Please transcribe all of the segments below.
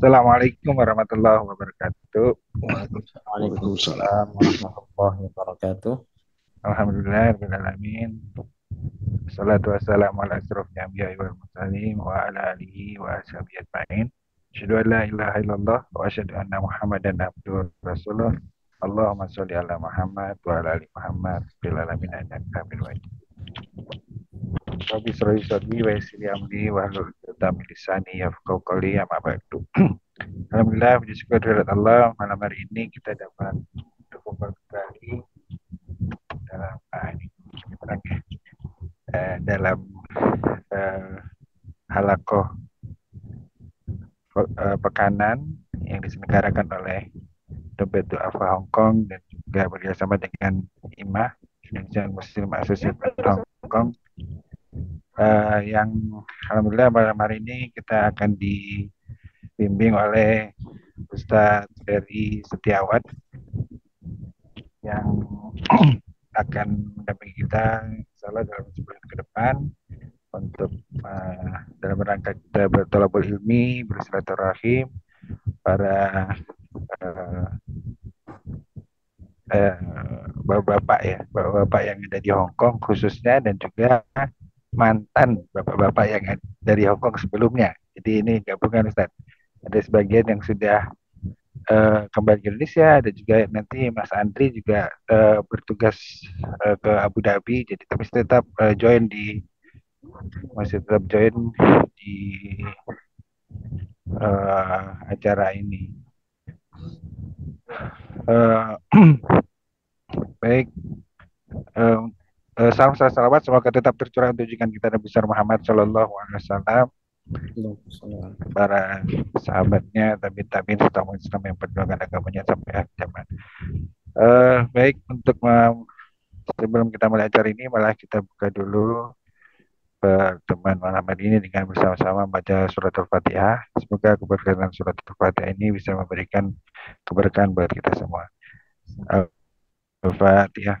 Assalamualaikum warahmatullahi wabarakatuh. Waalaikumsalam warahmatullahi wabarakatuh. Alhamdulillah alamin. Salatu wassalamu ala asrofil anbiya'i wal mursalin wa ala alihi wa ashabihi ajma'in. Asyhadu an la ilaha illallah wa asyhadu anna Muhammadan abduhu rasulullah. Allahumma sholli ala Muhammad wa ala ali Muhammad fil alamin innaka hamidum majid. Rabbi sholli sadri wa yassir amri wa hlul min lisani yafqahu qawli amma ba'du. Alhamdulillah puji syukur kepada Allah malam hari ini kita dapat berkumpul kembali dalam ah, ini, eh, dalam eh, halakoh eh, pekanan yang diselenggarakan oleh Dompet Duafa Hong Kong dan juga bekerjasama dengan IMA Indonesian Muslim Association Hong Kong uh, yang alhamdulillah malam hari ini kita akan dibimbing oleh Ustadz Ferry Setiawan yang akan mendampingi kita insyaallah dalam sebulan ke depan untuk uh, dalam rangka kita bertolabul ilmi, bersilaturahim, para uh, uh, bapak-bapak ya, bapak-bapak yang ada di Hong Kong khususnya dan juga mantan bapak-bapak yang dari Hong Kong sebelumnya. Jadi ini gabungan Ustaz. Ada sebagian yang sudah uh, kembali ke Indonesia, ada juga nanti Mas Andri juga uh, bertugas uh, ke Abu Dhabi, jadi tapi tetap uh, join di masih tetap join di uh, acara ini. Uh, baik, uh, salam salam salawat semoga tetap tercurah untuk junjungan kita Nabi besar Muhammad Shallallahu Alaihi Wasallam para sahabatnya tapi tapi serta Islam yang perjuangkan agamanya sampai akhir zaman. Uh, baik untuk um, sebelum kita mulai acara ini malah kita buka dulu pertemuan malam hari ini dengan bersama-sama membaca surat Al-Fatihah. Semoga keberkahan surat Al-Fatihah ini bisa memberikan keberkahan buat kita semua. Al-Fatihah.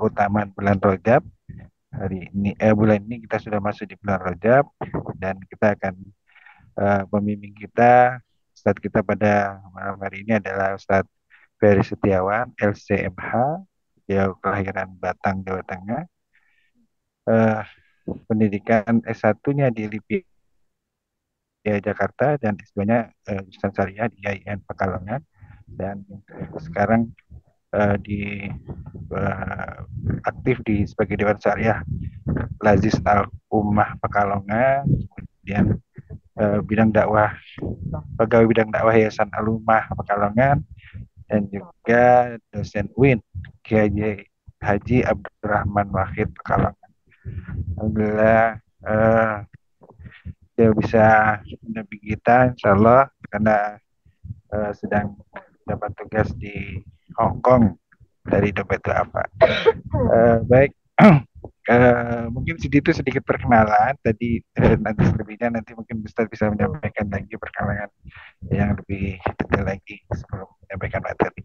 keutamaan bulan Rojab. Hari ini eh bulan ini kita sudah masuk di bulan Rojab dan kita akan uh, pembimbing kita. Ustaz kita pada malam hari ini adalah Ustaz Ferry Setiawan LCMH dia kelahiran Batang Jawa Tengah. Uh, pendidikan S1-nya di LIPI ya, Jakarta dan S2-nya uh, Ustaz Syariah di IAIN Pekalongan. Dan sekarang uh, di uh, aktif di sebagai Dewan Syariah Lazis Al Ummah Pekalongan, kemudian uh, bidang dakwah pegawai bidang dakwah Yayasan Al Ummah Pekalongan dan juga dosen UIN Kiai Haji Abdurrahman Wahid Pekalongan. Alhamdulillah uh, dia bisa mendampingi kita insya Allah karena uh, sedang dapat tugas di Hong Kong dari dompet apa. Uh, baik, uh, mungkin itu sedikit perkenalan. Tadi uh, nanti selebihnya nanti mungkin Ustaz bisa menyampaikan lagi perkenalan yang lebih detail lagi sebelum menyampaikan materi.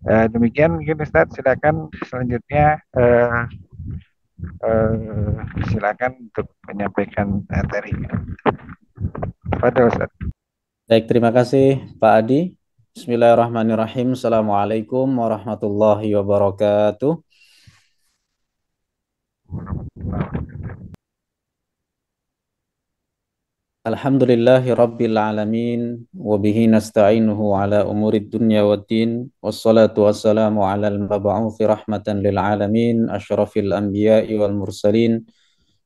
Uh, demikian mungkin Ustaz silakan selanjutnya uh, uh, silakan untuk menyampaikan materi. Pada Ustaz. Baik, terima kasih Pak Adi. Bismillahirrahmanirrahim. Assalamualaikum warahmatullahi wabarakatuh. Alhamdulillahi rabbil alamin wa bihi nasta'inuhu ala umurid dunya waddin wassalatu wassalamu ala al-mab'uthi rahmatan lil alamin asyrafil anbiya'i wal mursalin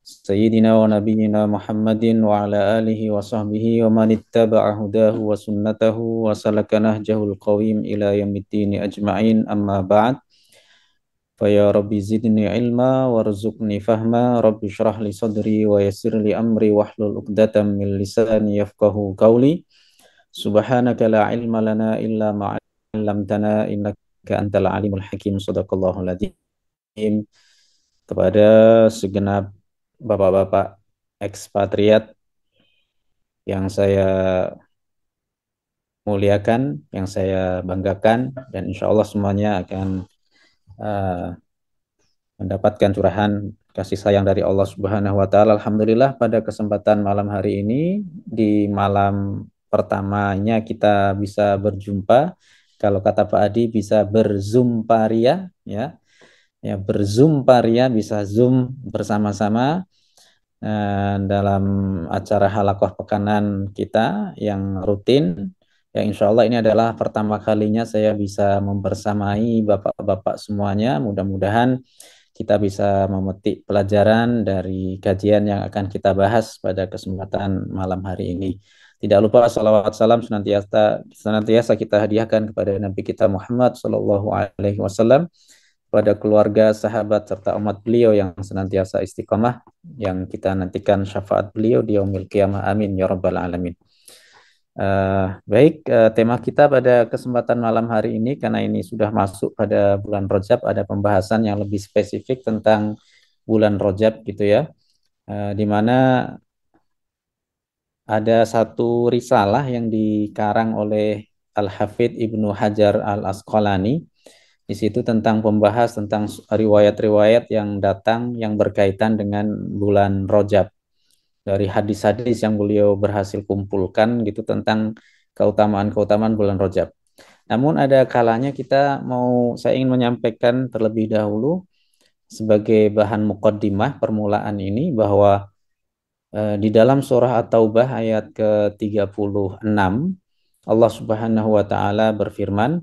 سيدنا ونبينا محمد وعلى آله وصحبه ومن اتبع هداه وسنته وسلك نهجه القويم إلى يوم الدين أجمعين أما بعد فيا رب زدني علما وارزقني فهما رب اشرح لي صدري ويسر لي أمري واحلل عقدة من لساني يفقه قولي Subhanaka la ilma lana illa ma 'allamtana innaka antal alimul hakim. Shadaqallahul adzim. Kepada segenap bapak-bapak ekspatriat yang saya muliakan, yang saya banggakan, dan insya Allah semuanya akan uh, mendapatkan curahan kasih sayang dari Allah Subhanahu wa taala. Alhamdulillah pada kesempatan malam hari ini di malam pertamanya kita bisa berjumpa. Kalau kata Pak Adi bisa berzoom paria ya. Ya, berzoom paria bisa zoom bersama-sama uh, dalam acara halakoh pekanan kita yang rutin Ya insya Allah ini adalah pertama kalinya saya bisa membersamai bapak-bapak semuanya. Mudah-mudahan kita bisa memetik pelajaran dari kajian yang akan kita bahas pada kesempatan malam hari ini. Tidak lupa salawat salam senantiasa senantiasa kita hadiahkan kepada Nabi kita Muhammad Sallallahu Alaihi Wasallam, pada keluarga, sahabat serta umat beliau yang senantiasa istiqomah, yang kita nantikan syafaat beliau di yaumil qiyamah. Amin ya rabbal alamin. Uh, baik, uh, tema kita pada kesempatan malam hari ini karena ini sudah masuk pada bulan Rojab ada pembahasan yang lebih spesifik tentang bulan Rojab gitu ya, uh, di mana ada satu risalah yang dikarang oleh Al Hafidh Ibnu Hajar Al Asqalani di situ tentang pembahas tentang riwayat-riwayat yang datang yang berkaitan dengan bulan Rojab dari hadis-hadis yang beliau berhasil kumpulkan gitu tentang keutamaan-keutamaan bulan Rajab. Namun ada kalanya kita mau saya ingin menyampaikan terlebih dahulu sebagai bahan mukaddimah permulaan ini bahwa eh, di dalam surah At-Taubah ayat ke-36 Allah Subhanahu wa taala berfirman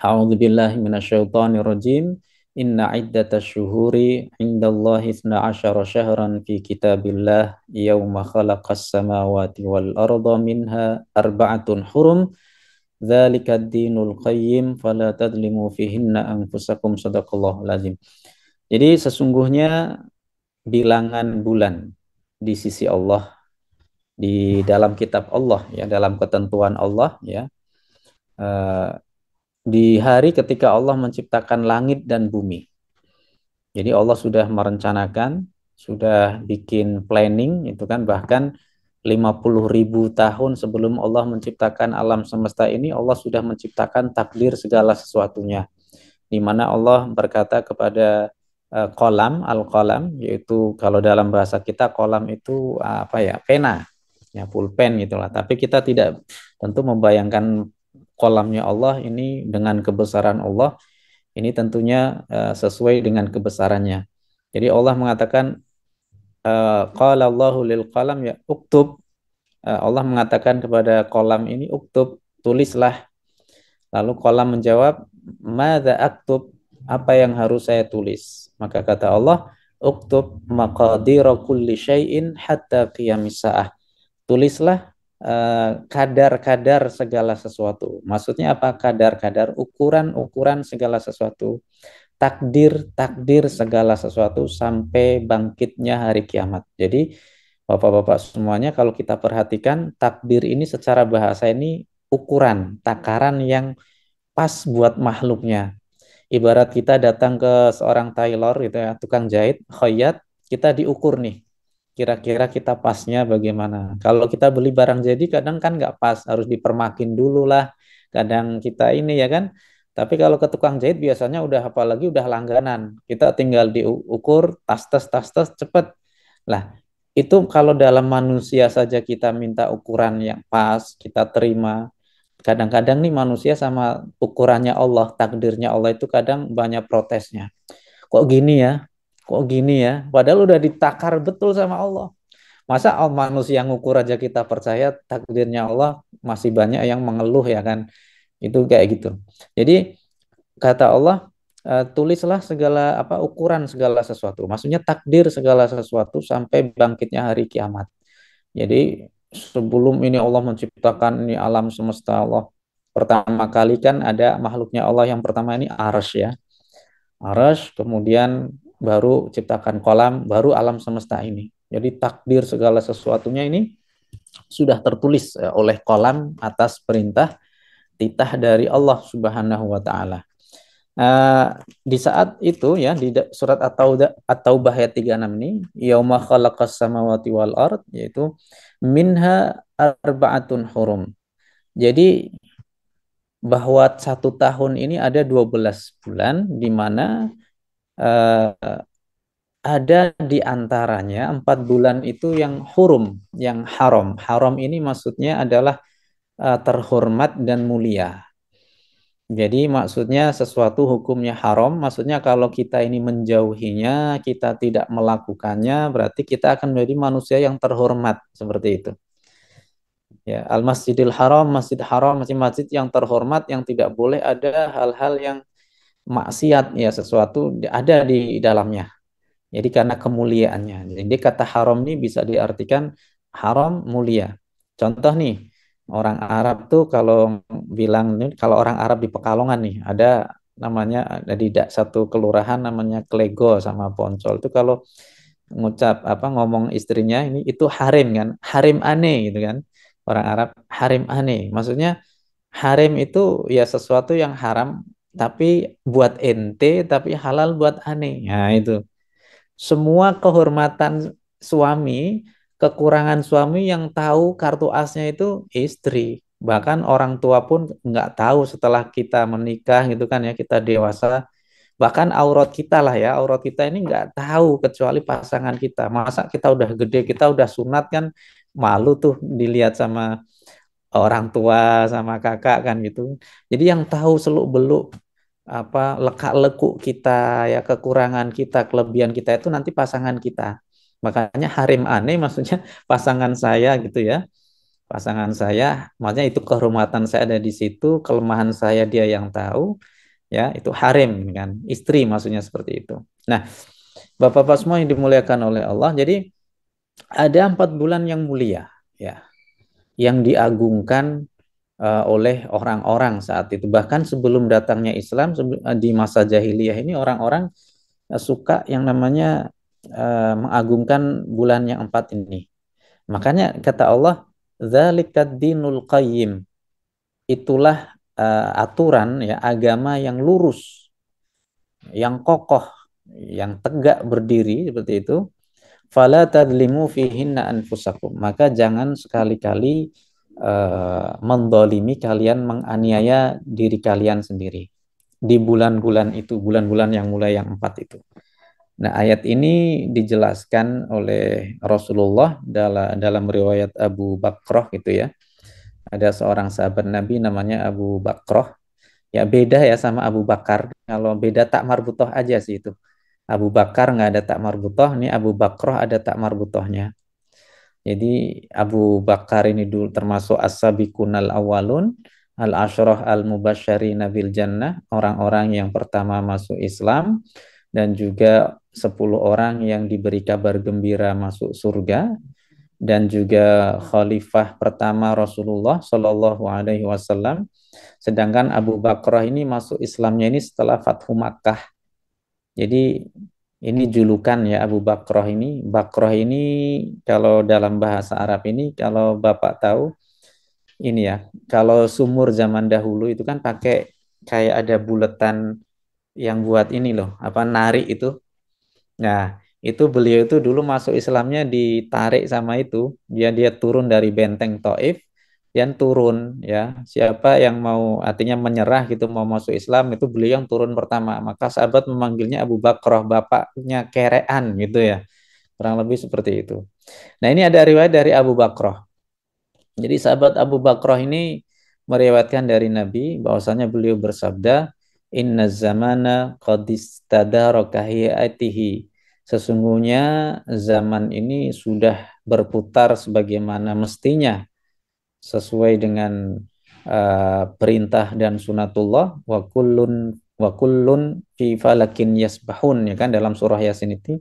A'udzubillahi minasyaitonirrajim. Inna iddata syuhuri indallahi isna asyara syahran fi kitabillah yawma khalaqas samawati wal arda minha arba'atun hurum. Dzalika dinul qayyim fala tadlimu fihinna anfusakum sadaqallahu lazim. Jadi sesungguhnya bilangan bulan di sisi Allah di dalam kitab Allah ya dalam ketentuan Allah ya. Uh, di hari ketika Allah menciptakan langit dan bumi. Jadi Allah sudah merencanakan, sudah bikin planning itu kan bahkan 50 ribu tahun sebelum Allah menciptakan alam semesta ini Allah sudah menciptakan takdir segala sesuatunya. Di mana Allah berkata kepada uh, kolam al-kolam yaitu kalau dalam bahasa kita kolam itu uh, apa ya pena ya pulpen gitulah tapi kita tidak tentu membayangkan kolamnya Allah ini dengan kebesaran Allah ini tentunya uh, sesuai dengan kebesarannya. Jadi Allah mengatakan uh, qala Allahu lil qalam ya uktub uh, Allah mengatakan kepada kolam ini uktub tulislah. Lalu kolam menjawab madza aktub apa yang harus saya tulis? Maka kata Allah uktub maqadira kulli syai'in hatta qiyamis. Tulislah Eh, kadar-kadar uh, segala sesuatu. Maksudnya apa? Kadar-kadar, ukuran-ukuran segala sesuatu. Takdir-takdir segala sesuatu sampai bangkitnya hari kiamat. Jadi Bapak-bapak semuanya kalau kita perhatikan takdir ini secara bahasa ini ukuran, takaran yang pas buat makhluknya. Ibarat kita datang ke seorang tailor gitu ya, tukang jahit, khoyat, kita diukur nih kira-kira kita pasnya bagaimana. Kalau kita beli barang jadi kadang kan nggak pas, harus dipermakin dulu lah. Kadang kita ini ya kan. Tapi kalau ke tukang jahit biasanya udah apalagi udah langganan. Kita tinggal diukur, tas-tas, tas-tas, cepet. Lah, itu kalau dalam manusia saja kita minta ukuran yang pas, kita terima. Kadang-kadang nih manusia sama ukurannya Allah, takdirnya Allah itu kadang banyak protesnya. Kok gini ya? Kok gini ya? Padahal udah ditakar betul sama Allah. Masa manusia yang ngukur aja kita percaya takdirnya Allah masih banyak yang mengeluh ya kan? Itu kayak gitu. Jadi kata Allah uh, tulislah segala apa ukuran segala sesuatu. Maksudnya takdir segala sesuatu sampai bangkitnya hari kiamat. Jadi sebelum ini Allah menciptakan ini alam semesta Allah pertama kali kan ada makhluknya Allah yang pertama ini arsy ya. Arsy kemudian baru ciptakan kolam, baru alam semesta ini. Jadi takdir segala sesuatunya ini sudah tertulis uh, oleh kolam atas perintah titah dari Allah Subhanahu wa taala. Uh, di saat itu ya di surat At-Taubah ayat 36 ini yauma khalaqas samawati wal ard yaitu minha arba'atun hurum. Jadi bahwa satu tahun ini ada 12 bulan di mana uh, ada di antaranya empat bulan itu yang hurum, yang haram. Haram ini maksudnya adalah uh, terhormat dan mulia. Jadi maksudnya sesuatu hukumnya haram, maksudnya kalau kita ini menjauhinya, kita tidak melakukannya, berarti kita akan menjadi manusia yang terhormat seperti itu. Ya, Al Masjidil Haram, Masjid Haram, masjid masjid yang terhormat yang tidak boleh ada hal-hal yang maksiat ya sesuatu ada di dalamnya. Jadi karena kemuliaannya. Jadi kata haram ini bisa diartikan haram mulia. Contoh nih, orang Arab tuh kalau bilang kalau orang Arab di Pekalongan nih ada namanya ada di satu kelurahan namanya Klego sama Poncol itu kalau ngucap apa ngomong istrinya ini itu harim kan harim aneh gitu kan orang Arab harim aneh maksudnya harim itu ya sesuatu yang haram tapi buat ente tapi halal buat aneh nah itu semua kehormatan suami, kekurangan suami yang tahu kartu asnya itu istri. Bahkan orang tua pun nggak tahu setelah kita menikah gitu kan ya, kita dewasa. Bahkan aurat kita lah ya, aurat kita ini nggak tahu kecuali pasangan kita. Masa kita udah gede, kita udah sunat kan malu tuh dilihat sama orang tua sama kakak kan gitu. Jadi yang tahu seluk beluk apa lekak-lekuk kita ya kekurangan kita kelebihan kita itu nanti pasangan kita. Makanya harim aneh maksudnya pasangan saya gitu ya. Pasangan saya maksudnya itu kehormatan saya ada di situ kelemahan saya dia yang tahu ya itu harim kan istri maksudnya seperti itu. Nah bapak-bapak semua yang dimuliakan oleh Allah jadi ada empat bulan yang mulia ya yang diagungkan uh, oleh orang-orang saat itu. Bahkan sebelum datangnya Islam eh, di masa jahiliyah ini orang-orang uh, suka yang namanya uh, mengagungkan bulan yang empat ini. Makanya kata Allah, "Dzalikad dinul qayyim." Itulah uh, aturan ya agama yang lurus, yang kokoh, yang tegak berdiri seperti itu. Fala tadlimu fihinna anfusakum. Maka jangan sekali-kali uh, mendolimi kalian menganiaya diri kalian sendiri di bulan-bulan itu bulan-bulan yang mulai yang empat itu. Nah ayat ini dijelaskan oleh Rasulullah dalam dalam riwayat Abu Bakroh gitu ya. Ada seorang sahabat Nabi namanya Abu Bakroh. Ya beda ya sama Abu Bakar. Kalau beda tak marbutoh aja sih itu. Abu Bakar nggak ada tak marbutoh, ini Abu Bakroh ada tak marbutohnya. Jadi Abu Bakar ini dulu termasuk as-sabiqunal awalun al-asyrah al-mubasyari nabil jannah, orang-orang yang pertama masuk Islam dan juga 10 orang yang diberi kabar gembira masuk surga dan juga khalifah pertama Rasulullah Shallallahu alaihi wasallam. Sedangkan Abu Bakar ini masuk Islamnya ini setelah Fathu Makkah. Jadi ini julukan ya Abu Bakroh ini. Bakroh ini kalau dalam bahasa Arab ini kalau Bapak tahu ini ya, kalau sumur zaman dahulu itu kan pakai kayak ada buletan yang buat ini loh, apa narik itu. Nah, itu beliau itu dulu masuk Islamnya ditarik sama itu, dia dia turun dari benteng Taif yang turun ya. Siapa yang mau artinya menyerah gitu mau masuk Islam itu beliau yang turun pertama. Maka sahabat memanggilnya Abu Bakroh bapaknya kerean gitu ya. Kurang lebih seperti itu. Nah ini ada riwayat dari Abu Bakroh jadi sahabat Abu Bakroh ini meriwayatkan dari Nabi bahwasanya beliau bersabda inna zamana qadistadarakahiyatihi sesungguhnya zaman ini sudah berputar sebagaimana mestinya sesuai dengan uh, perintah dan sunatullah wa kullun wa kullun fi falakin yasbahun ya kan dalam surah Yasin itu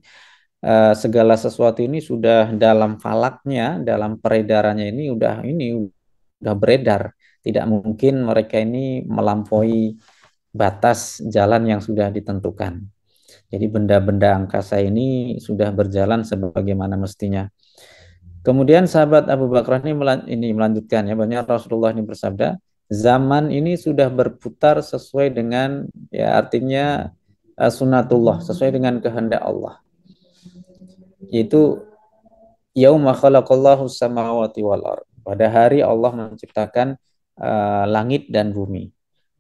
uh, segala sesuatu ini sudah dalam falaknya dalam peredarannya ini udah ini udah beredar. Tidak mungkin mereka ini melampaui batas jalan yang sudah ditentukan. Jadi benda-benda angkasa ini sudah berjalan sebagaimana mestinya Kemudian sahabat Abu Bakar ini, ini melanjutkan ya, banyak Rasulullah ini bersabda, zaman ini sudah berputar sesuai dengan ya artinya uh, sunatullah, sesuai dengan kehendak Allah. Yaitu yauma khalaqallahu samawati wal ard. Pada hari Allah menciptakan uh, langit dan bumi.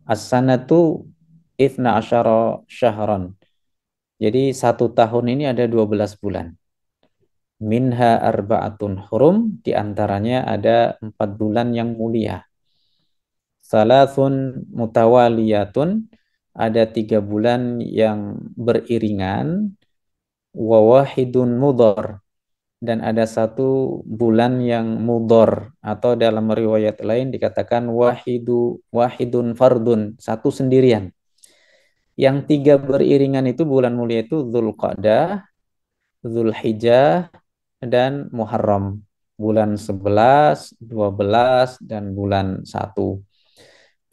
As-sanatu ifna asyara syahran. Jadi satu tahun ini ada 12 bulan minha arba'atun hurum di antaranya ada empat bulan yang mulia. Salasun mutawaliyatun ada tiga bulan yang beriringan. Wawahidun mudor dan ada satu bulan yang mudor atau dalam riwayat lain dikatakan wahidu wahidun fardun satu sendirian. Yang tiga beriringan itu bulan mulia itu Zulqa'dah, Zulhijjah, dan Muharram bulan 11, 12 dan bulan 1.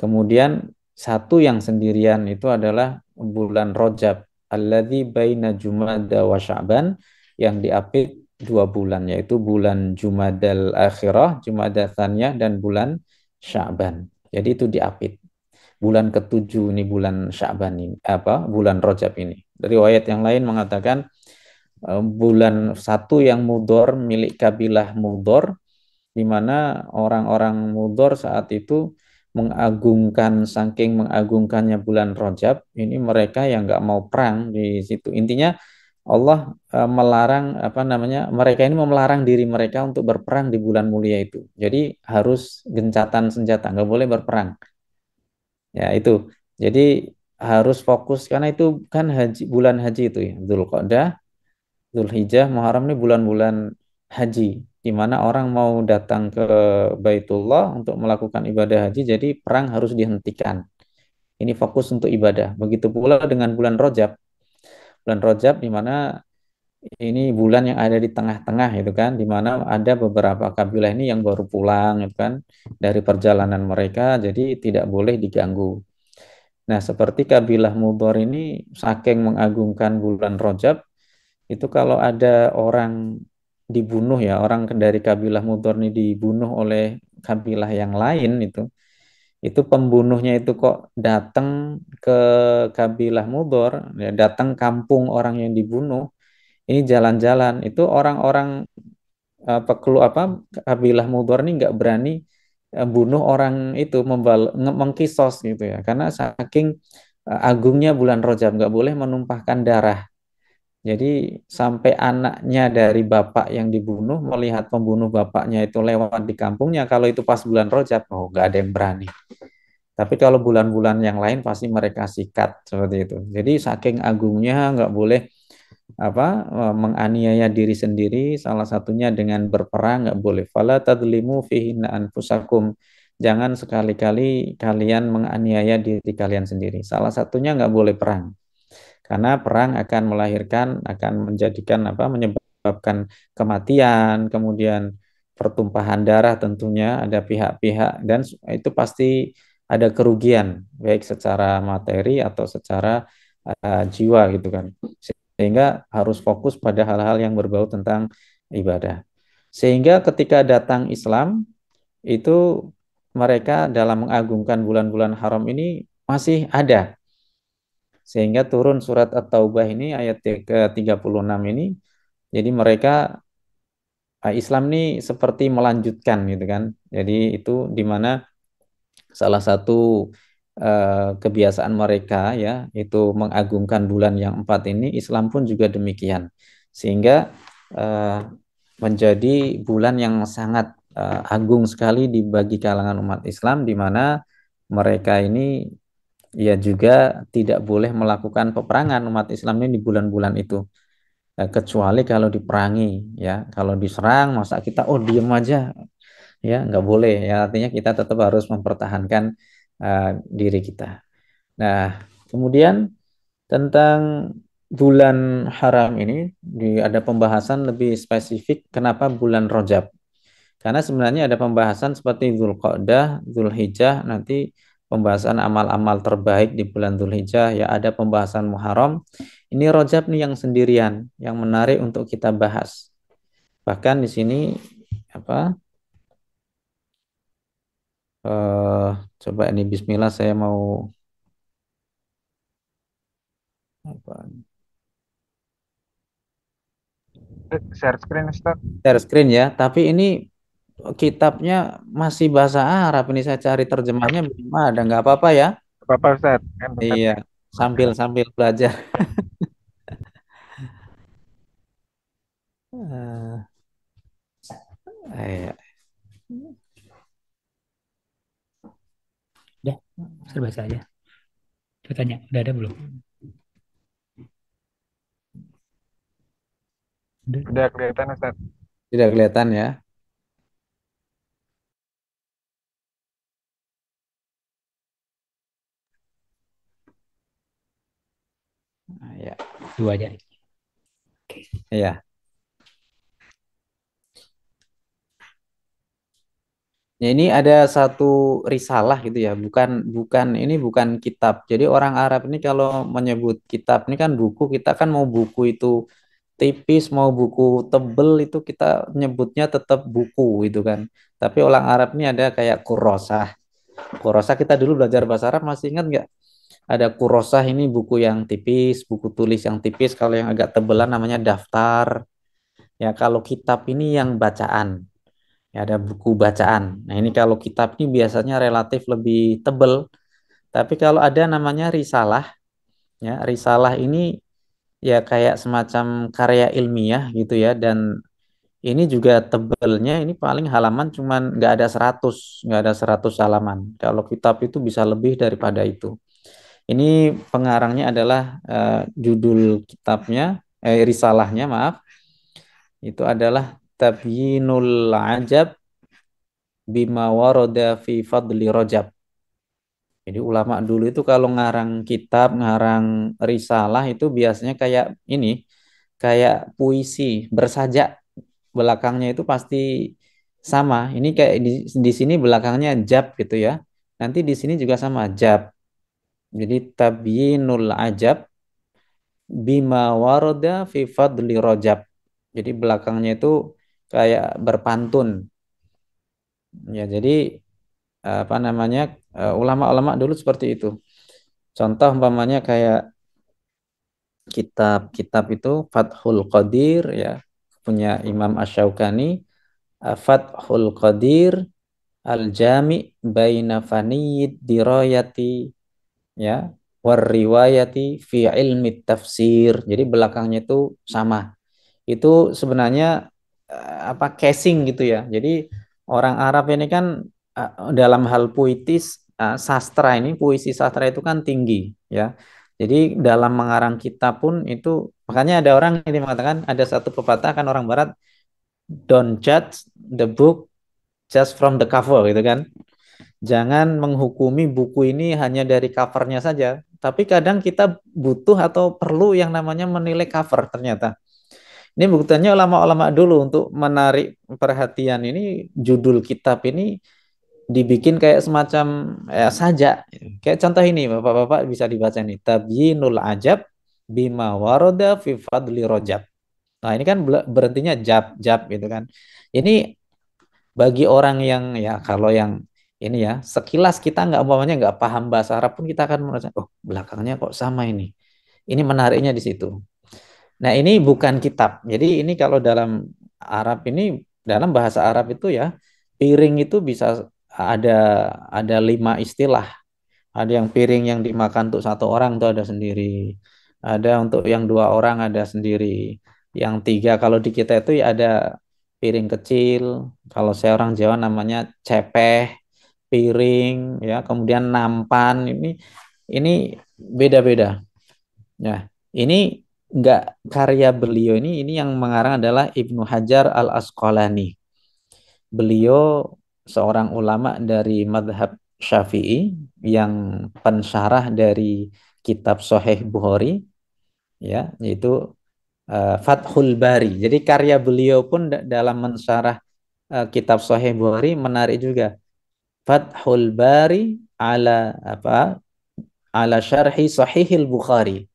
Kemudian satu yang sendirian itu adalah bulan Rojab alladzi baina Jumada wa Sya'ban yang diapit dua bulan yaitu bulan Jumadal Akhirah, Jumadal dan bulan Sya'ban. Jadi itu diapit. Bulan ketujuh ini bulan Sya'ban ini apa? Bulan Rojab ini. Dari ayat yang lain mengatakan bulan satu yang mudor milik kabilah mudor di mana orang-orang mudor saat itu mengagungkan saking mengagungkannya bulan Rajab ini mereka yang nggak mau perang di situ. Intinya Allah uh, melarang apa namanya mereka ini melarang diri mereka untuk berperang di bulan mulia itu. Jadi harus gencatan senjata nggak boleh berperang. Ya itu. Jadi harus fokus karena itu kan haji bulan haji itu ya Dzulqa'dah Zulhijjah, Muharram ini bulan-bulan haji, di mana orang mau datang ke Baitullah untuk melakukan ibadah haji, jadi perang harus dihentikan. Ini fokus untuk ibadah. Begitu pula dengan bulan Rojab. Bulan Rojab di mana ini bulan yang ada di tengah-tengah itu kan, di mana ada beberapa kabilah ini yang baru pulang itu kan dari perjalanan mereka, jadi tidak boleh diganggu. Nah, seperti kabilah Mudor ini saking mengagungkan bulan Rojab, itu kalau ada orang dibunuh ya orang dari kabilah Mudorni dibunuh oleh kabilah yang lain itu itu pembunuhnya itu kok datang ke kabilah Mudor ya datang kampung orang yang dibunuh ini jalan-jalan. Itu orang-orang apa kelu apa kabilah Mudor ini nggak berani eh, bunuh orang itu membal mengkisos gitu ya. Karena saking eh, agungnya bulan Rojab nggak boleh menumpahkan darah jadi sampai anaknya dari bapak yang dibunuh melihat pembunuh bapaknya itu lewat di kampungnya, kalau itu pas bulan Rojab, oh nggak ada yang berani. Tapi kalau bulan-bulan yang lain pasti mereka sikat seperti itu. Jadi saking agungnya nggak boleh apa menganiaya diri sendiri, salah satunya dengan berperang nggak boleh. Fala tadlimu fihinna anfusakum. Jangan sekali-kali kalian menganiaya diri kalian sendiri. Salah satunya nggak boleh perang karena perang akan melahirkan akan menjadikan apa menyebabkan kematian kemudian pertumpahan darah tentunya ada pihak-pihak dan itu pasti ada kerugian baik secara materi atau secara uh, jiwa gitu kan. Sehingga harus fokus pada hal-hal yang berbau tentang ibadah. Sehingga ketika datang Islam itu mereka dalam mengagungkan bulan-bulan haram ini masih ada sehingga turun surat At-Taubah ini ayat ke-36 ini. Jadi mereka ah, Islam ini seperti melanjutkan gitu kan. Jadi itu di mana salah satu uh, kebiasaan mereka ya itu mengagungkan bulan yang empat ini Islam pun juga demikian sehingga uh, menjadi bulan yang sangat uh, agung sekali di bagi kalangan umat Islam di mana mereka ini ia juga tidak boleh melakukan peperangan umat Islam ini di bulan-bulan itu. Eh, kecuali kalau diperangi ya. Kalau diserang masa kita oh diem aja. Ya nggak boleh ya. Artinya kita tetap harus mempertahankan uh, diri kita. Nah kemudian tentang bulan haram ini di, ada pembahasan lebih spesifik kenapa bulan Rojab karena sebenarnya ada pembahasan seperti Zulqa'dah, Zulhijjah nanti pembahasan amal-amal terbaik di bulan Dzulhijjah ya ada pembahasan Muharram. Ini Rojab nih yang sendirian yang menarik untuk kita bahas. Bahkan di sini apa? Uh, coba ini Bismillah saya mau apa? Share screen Ustaz. Share screen ya. Tapi ini kitabnya masih bahasa Arab. Ini saya cari terjemahnya belum ada. Nggak apa-apa ya? Apa-apa Ustaz. Kan iya. Sambil sambil belajar. uh. Udah, saya baca aja. Coba tanya, udah ada belum? Udah, udah kelihatan Ustaz. Tidak kelihatan ya. Ya. Dua aja. Oke. Iya. Ya ini ada satu risalah gitu ya, bukan bukan ini bukan kitab. Jadi orang Arab ini kalau menyebut kitab ini kan buku, kita kan mau buku itu tipis, mau buku tebel itu kita nyebutnya tetap buku gitu kan. Tapi orang Arab ini ada kayak kurosah. Kurosah kita dulu belajar bahasa Arab masih ingat nggak? Ada kurosah ini buku yang tipis, buku tulis yang tipis. Kalau yang agak tebelan namanya daftar. Ya kalau kitab ini yang bacaan ya ada buku bacaan. Nah ini kalau kitab ini biasanya relatif lebih tebel, tapi kalau ada namanya risalah, ya risalah ini ya kayak semacam karya ilmiah gitu ya, dan ini juga tebelnya ini paling halaman cuman nggak ada 100, nggak ada 100 halaman. Kalau kitab itu bisa lebih daripada itu. Ini pengarangnya adalah uh, judul kitabnya, eh, risalahnya maaf, itu adalah tabyinul ajab bima waroda fi fadli rojab. Jadi ulama dulu itu kalau ngarang kitab, ngarang risalah itu biasanya kayak ini, kayak puisi, bersajak. Belakangnya itu pasti sama. Ini kayak di, di sini belakangnya jab gitu ya. Nanti di sini juga sama jab. Jadi tabyinul ajab bima waroda fi fadli rojab. Jadi belakangnya itu kayak berpantun. Ya, jadi apa namanya eh, ulama-ulama dulu seperti itu. Contoh umpamanya kayak kitab-kitab itu Fathul Qadir ya punya Imam Asy-Syaukani Fathul Qadir Al-Jami baina faniyid dirayati ya war riwayati fi ilmi tafsir. Jadi belakangnya itu sama itu sebenarnya uh, apa casing gitu ya. Jadi orang Arab ini kan uh, dalam hal puitis uh, sastra ini puisi sastra itu kan tinggi ya. Jadi dalam mengarang kitab pun itu makanya ada orang ini mengatakan ada satu pepatah kan orang barat don't judge the book just from the cover gitu kan. Jangan menghukumi buku ini hanya dari covernya saja, tapi kadang kita butuh atau perlu yang namanya menilai cover ternyata. Ini buktinya ulama-ulama dulu untuk menarik perhatian ini judul kitab ini dibikin kayak semacam ya, saja. Kayak contoh ini Bapak-bapak bisa dibaca nih. Tabyinul ajab bima waroda fi fadli rojab. Nah, ini kan berhentinya jab jab gitu kan. Ini bagi orang yang ya kalau yang ini ya sekilas kita nggak umpamanya nggak paham bahasa Arab pun kita akan merasa oh belakangnya kok sama ini. Ini menariknya di situ. Nah, ini bukan kitab. Jadi ini kalau dalam Arab ini dalam bahasa Arab itu ya piring itu bisa ada ada lima istilah. Ada yang piring yang dimakan untuk satu orang itu ada sendiri. Ada untuk yang dua orang ada sendiri. Yang tiga kalau di kita itu ya ada piring kecil. Kalau saya orang Jawa namanya cepeh, piring, ya kemudian nampan. Ini ini beda-beda. Ya, ini enggak karya beliau ini ini yang mengarang adalah Ibnu Hajar Al Asqalani. Beliau seorang ulama dari madhab Syafi'i yang pensyarah dari kitab Sahih Bukhari ya yaitu uh, Fathul Bari. Jadi karya beliau pun dalam mensyarah uh, kitab Sahih Bukhari menarik juga. Fathul Bari ala apa? ala syarhi Sahihil Bukhari.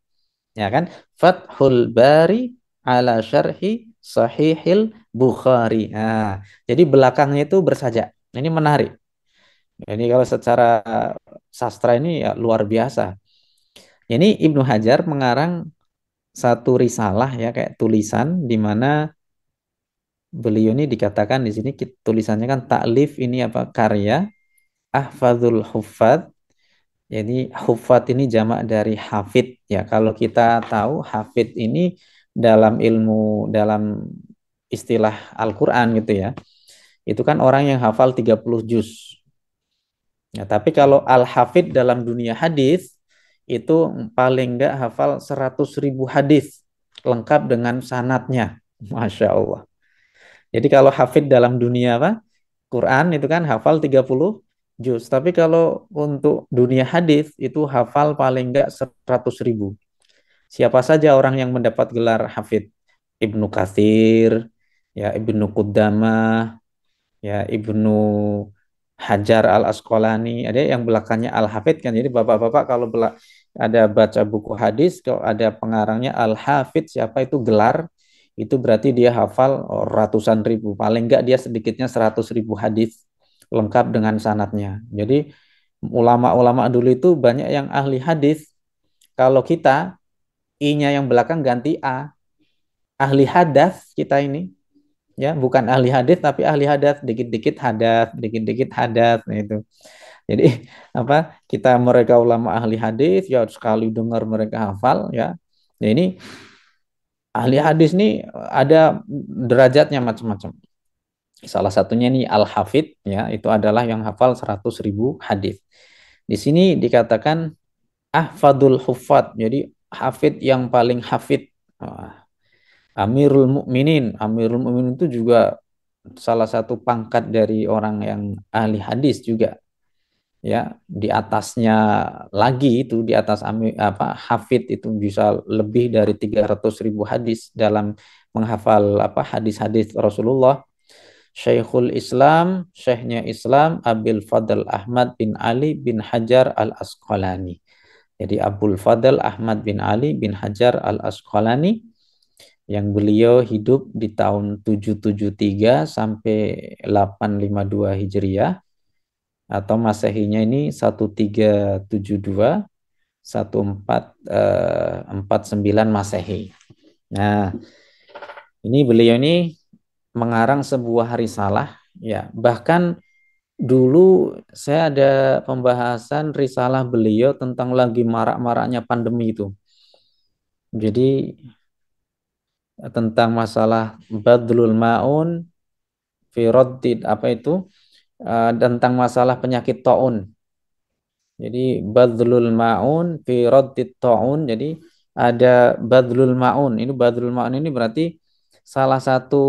Ya kan? Fathul Bari ala syarhi Sahihil Bukhari. Nah, jadi belakangnya itu bersajak. Ini menarik. Ini kalau secara sastra ini ya luar biasa. Ini Ibnu Hajar mengarang satu risalah ya kayak tulisan di mana beliau ini dikatakan di sini tulisannya kan taklif ini apa karya ahfadzul huffad jadi hufat ini jamak dari hafid ya. Kalau kita tahu hafid ini dalam ilmu dalam istilah Al-Qur'an gitu ya. Itu kan orang yang hafal 30 juz. Ya, tapi kalau al-hafid dalam dunia hadis itu paling enggak hafal 100 ribu hadis lengkap dengan sanatnya. Masya Allah. Jadi kalau hafid dalam dunia apa? Quran itu kan hafal 30 juz. Tapi kalau untuk dunia hadis itu hafal paling enggak 100 ribu. Siapa saja orang yang mendapat gelar hafid? Ibnu Kathir, ya Ibnu Qudamah, ya Ibnu Hajar al Asqalani, ada yang belakangnya al Hafid kan. Jadi bapak-bapak kalau ada baca buku hadis, kalau ada pengarangnya al Hafid, siapa itu gelar, itu berarti dia hafal ratusan ribu. Paling enggak dia sedikitnya seratus ribu hadis lengkap dengan sanatnya. Jadi ulama-ulama dulu itu banyak yang ahli hadis. Kalau kita i-nya yang belakang ganti a. Ahli hadas kita ini ya, bukan ahli hadis tapi ahli hadas, dikit-dikit hadas, dikit-dikit hadas nah itu. Jadi apa? Kita mereka ulama ahli hadis ya sekali dengar mereka hafal ya. Nah ini ahli hadis nih ada derajatnya macam-macam. Salah satunya ini Al-Hafid ya, itu adalah yang hafal 100 ribu hadis. Di sini dikatakan ahfadul hufad. Jadi hafid yang paling hafid. Amirul Mukminin. Amirul Mukminin itu juga salah satu pangkat dari orang yang ahli hadis juga. Ya, di atasnya lagi itu di atas amir, apa hafid itu bisa lebih dari 300 ribu hadis dalam menghafal apa hadis-hadis Rasulullah Syekhul Islam, Syekhnya Islam Abil Fadl Ahmad bin Ali bin Hajar Al Asqalani. Jadi Abdul Fadl Ahmad bin Ali bin Hajar Al Asqalani yang beliau hidup di tahun 773 sampai 852 Hijriah atau Masehinya ini 1372 1449 Masehi. Nah, ini beliau ini mengarang sebuah risalah ya. Bahkan dulu saya ada pembahasan risalah beliau tentang lagi marak-maraknya pandemi itu. Jadi tentang masalah badlul maun firoddid apa itu? Uh, tentang masalah penyakit taun. Jadi badlul maun firoddid taun. Jadi ada badlul maun. Ini badlul maun ini berarti salah satu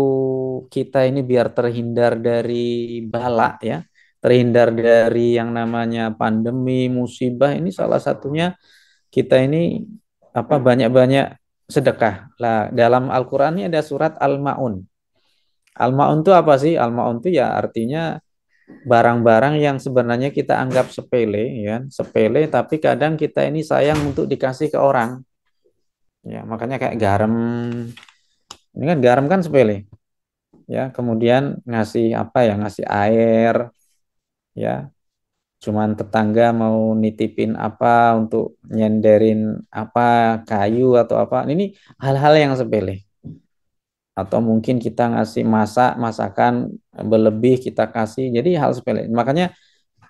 kita ini biar terhindar dari bala ya, terhindar dari yang namanya pandemi, musibah ini salah satunya kita ini apa banyak-banyak sedekah. Lah dalam Al-Qur'an ini ada surat Al-Maun. Al-Maun itu apa sih? Al-Maun itu ya artinya barang-barang yang sebenarnya kita anggap sepele ya, sepele tapi kadang kita ini sayang untuk dikasih ke orang. Ya, makanya kayak garam, ini kan garam kan sepele. Ya, kemudian ngasih apa ya? Ngasih air. Ya. Cuman tetangga mau nitipin apa untuk nyenderin apa kayu atau apa. Ini hal-hal yang sepele. Atau mungkin kita ngasih masak, masakan berlebih kita kasih. Jadi hal sepele. Makanya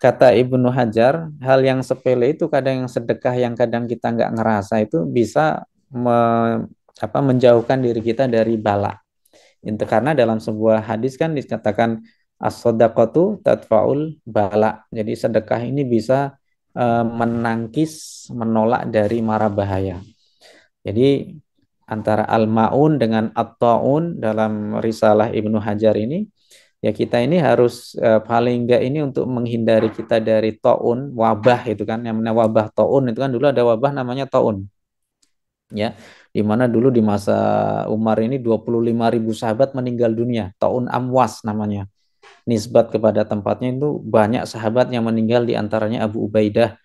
kata Ibnu Hajar, hal yang sepele itu kadang yang sedekah yang kadang kita nggak ngerasa itu bisa me, apa menjauhkan diri kita dari bala. Itu karena dalam sebuah hadis kan dikatakan as-sadaqatu tadfaul bala. Jadi sedekah ini bisa uh, menangkis, menolak dari mara bahaya. Jadi antara al-maun dengan at-taun dalam risalah Ibnu Hajar ini ya kita ini harus uh, paling enggak ini untuk menghindari kita dari taun wabah itu kan yang namanya wabah taun itu kan dulu ada wabah namanya taun ya di mana dulu di masa Umar ini 25 ribu sahabat meninggal dunia, tahun Amwas namanya. Nisbat kepada tempatnya itu banyak sahabat yang meninggal di antaranya Abu Ubaidah,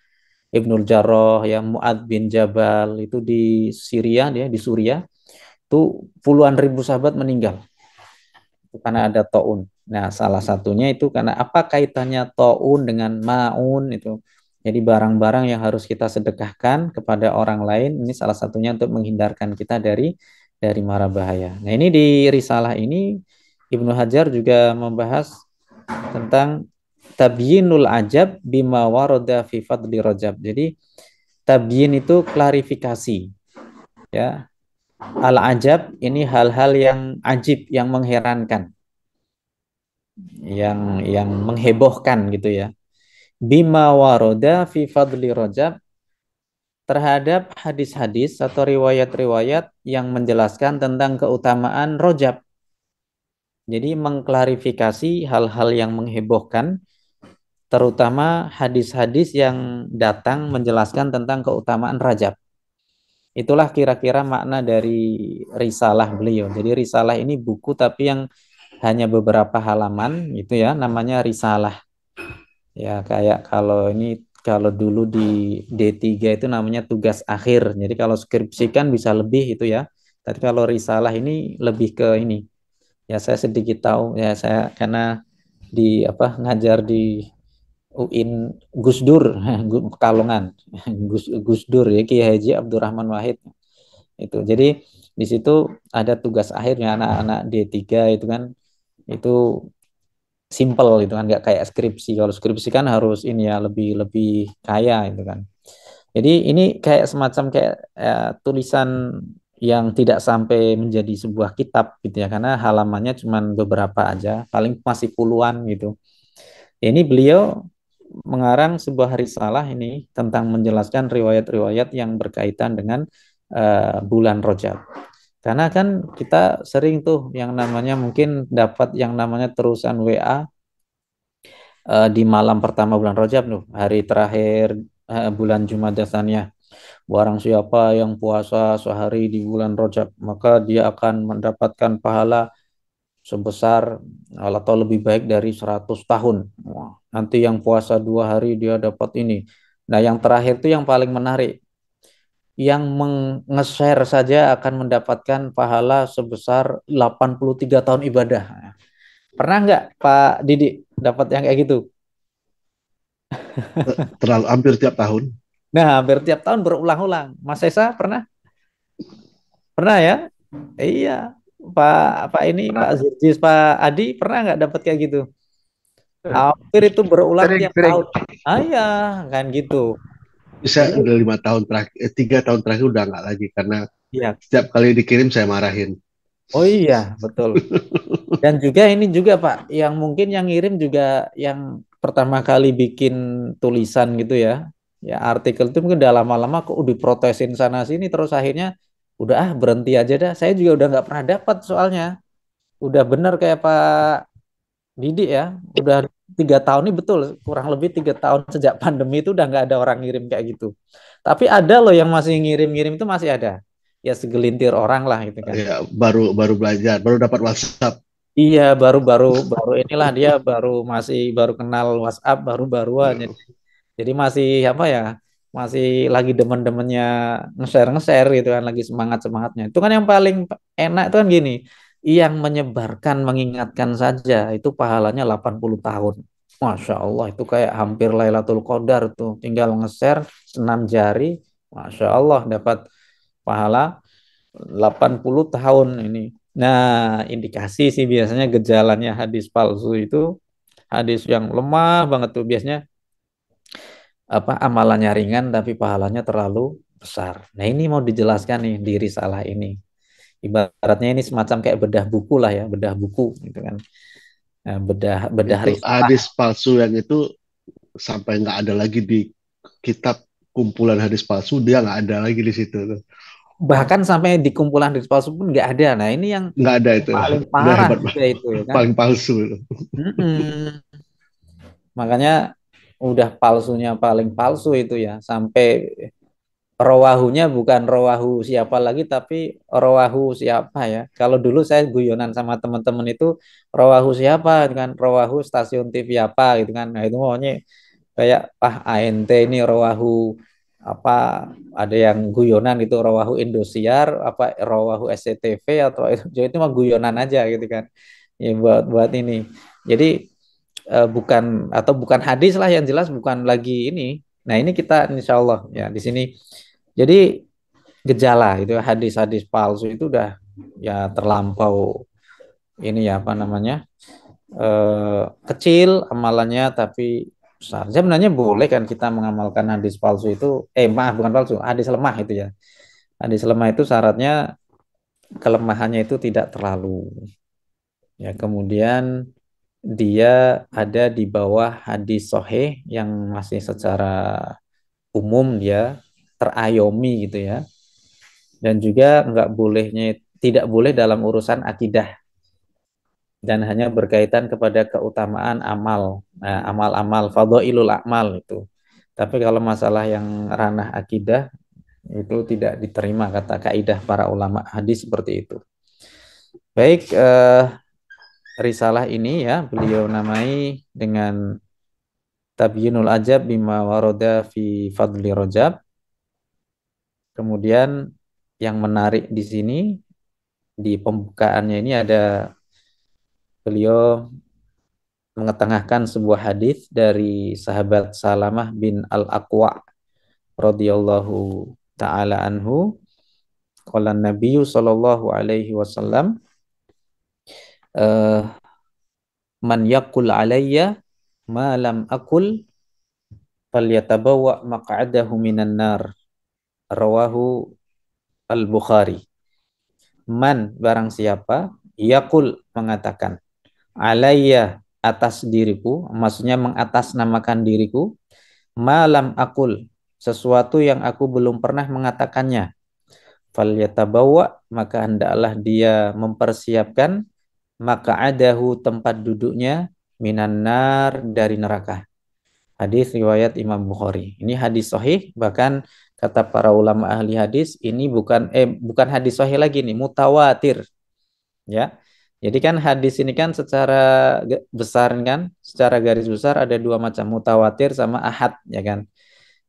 Ibnul Jarrah, ya Muad bin Jabal itu di Syria dia di Suria. itu puluhan ribu sahabat meninggal karena ada taun. Nah, salah satunya itu karena apa kaitannya taun dengan maun itu. Jadi barang-barang yang harus kita sedekahkan kepada orang lain ini salah satunya untuk menghindarkan kita dari dari mara bahaya. Nah, ini di risalah ini Ibnu Hajar juga membahas tentang tabyinul ajab bima warada fi fadli rajab. Jadi tabyin itu klarifikasi. Ya. Al ajab ini hal-hal yang ajib, yang mengherankan. Yang yang menghebohkan gitu ya. Bima waroda fi fadli rajab terhadap hadis-hadis atau riwayat-riwayat yang menjelaskan tentang keutamaan rojab. Jadi mengklarifikasi hal-hal yang menghebohkan, terutama hadis-hadis yang datang menjelaskan tentang keutamaan rajab. Itulah kira-kira makna dari risalah beliau. Jadi risalah ini buku tapi yang hanya beberapa halaman, itu ya namanya risalah. Ya kayak kalau ini kalau dulu di D3 itu namanya tugas akhir. Jadi kalau skripsi kan bisa lebih itu ya. Tapi kalau risalah ini lebih ke ini. Ya saya sedikit tahu ya saya karena di apa ngajar di UIN Gus Dur Kalongan Gus Gus Dur ya Kiai Haji Abdurrahman Wahid itu jadi di situ ada tugas akhirnya anak-anak D3 itu kan itu simple gitu kan nggak kayak skripsi. Kalau skripsi kan harus ini ya lebih lebih kaya itu kan. Jadi ini kayak semacam kayak ya, tulisan yang tidak sampai menjadi sebuah kitab gitu ya. Karena halamannya cuma beberapa aja paling masih puluhan gitu. Ini beliau mengarang sebuah risalah ini tentang menjelaskan riwayat-riwayat yang berkaitan dengan uh, bulan Rojab karena kan kita sering tuh yang namanya mungkin dapat yang namanya terusan WA uh, eh, di malam pertama bulan Rajab tuh, hari terakhir uh, bulan Jumat dasarnya. Barang siapa yang puasa sehari di bulan Rajab, maka dia akan mendapatkan pahala sebesar atau lebih baik dari 100 tahun. Nanti yang puasa dua hari dia dapat ini. Nah, yang terakhir itu yang paling menarik yang meng-share saja akan mendapatkan pahala sebesar 83 tahun ibadah. Pernah nggak Pak Didi dapat yang kayak gitu? Terlalu hampir tiap tahun. Nah, hampir tiap tahun berulang-ulang. Mas Esa pernah? Pernah ya? Iya. Pak Pak ini pernah. Pak Zirjis, Pak Adi pernah nggak dapat kayak gitu? Hampir itu berulang sering, tiap sering. tahun. Ah iya, kan gitu bisa udah lima tahun terakhir eh, tiga tahun terakhir udah nggak lagi karena ya. setiap kali dikirim saya marahin. Oh iya betul. Dan juga ini juga pak yang mungkin yang ngirim juga yang pertama kali bikin tulisan gitu ya. Ya artikel itu mungkin udah lama-lama kok udah protesin sana sini terus akhirnya udah ah berhenti aja dah. Saya juga udah nggak pernah dapat soalnya. Udah bener kayak Pak Didi ya udah tiga tahun ini betul kurang lebih tiga tahun sejak pandemi itu udah nggak ada orang ngirim kayak gitu. Tapi ada loh yang masih ngirim-ngirim itu masih ada. Ya segelintir orang lah gitu kan. Ya, baru baru belajar, baru dapat WhatsApp. Iya, baru baru baru inilah dia baru masih baru kenal WhatsApp baru-baruan. Jadi, jadi masih apa ya? Masih lagi demen-demennya nge-share nge-share gitu kan, lagi semangat-semangatnya. Itu kan yang paling enak itu kan gini yang menyebarkan mengingatkan saja itu pahalanya 80 tahun. Masya Allah itu kayak hampir Lailatul Qadar tuh tinggal nge-share senam jari Masya Allah dapat pahala 80 tahun ini. Nah indikasi sih biasanya gejalanya hadis palsu itu hadis yang lemah banget tuh biasanya apa amalannya ringan tapi pahalanya terlalu besar. Nah ini mau dijelaskan nih di risalah ini ibaratnya ini semacam kayak bedah buku lah ya, bedah buku gitu kan. Nah, bedah bedah itu hadis palsu yang itu sampai nggak ada lagi di kitab kumpulan hadis palsu dia nggak ada lagi di situ bahkan sampai di kumpulan hadis palsu pun nggak ada. Nah ini yang nggak ada itu. paling parah juga itu ya kan? paling palsu. Itu. makanya udah palsunya paling palsu itu ya. Sampai rawahunya bukan rawahu siapa lagi tapi rawahu siapa ya. Kalau dulu saya guyonan sama teman-teman itu rawahu siapa dengan rawahu stasiun TV apa gitu kan. Nah itu maunya kayak ah ANT ini rawahu apa ada yang guyonan itu rawahu Indosiar apa rawahu SCTV atau itu itu mah guyonan aja gitu kan ya buat buat ini jadi eh, bukan atau bukan hadis lah yang jelas bukan lagi ini nah ini kita insya Allah ya di sini jadi gejala itu hadis-hadis palsu itu udah ya terlampau ini ya apa namanya eh, kecil amalannya tapi besar. Sebenarnya boleh kan kita mengamalkan hadis palsu itu, eh maaf bukan palsu, hadis lemah itu ya. Hadis lemah itu syaratnya kelemahannya itu tidak terlalu. Ya, kemudian dia ada di bawah hadis soheh yang masih secara umum dia terayomi gitu ya. Dan juga nggak bolehnya tidak boleh dalam urusan akidah dan hanya berkaitan kepada keutamaan amal, nah, amal-amal fadhailul amal itu. Tapi kalau masalah yang ranah akidah itu tidak diterima kata kaidah para ulama hadis seperti itu. Baik, eh, risalah ini ya beliau namai dengan Tabyinul Ajab bima waroda fi fadli rojab. Kemudian yang menarik di sini di pembukaannya ini ada beliau mengetengahkan sebuah hadis dari sahabat Salamah bin Al-Aqwa radhiyallahu taala anhu. Qala Nabi sallallahu alaihi wasallam uh, man yaqul alayya ma lam akul falyatabawa maq'adahu minan nar rawahu al-Bukhari man barang siapa yaqul mengatakan alayya atas diriku, maksudnya mengatasnamakan diriku, malam akul, sesuatu yang aku belum pernah mengatakannya. Falyatabawa, maka hendaklah dia mempersiapkan maka adahu tempat duduknya minan nar dari neraka. Hadis riwayat Imam Bukhari. Ini hadis sahih, bahkan kata para ulama ahli hadis ini bukan eh bukan hadis sahih lagi nih, mutawatir. Ya. Jadi kan hadis ini kan secara besar kan, secara garis besar ada dua macam, mutawatir sama ahad ya kan.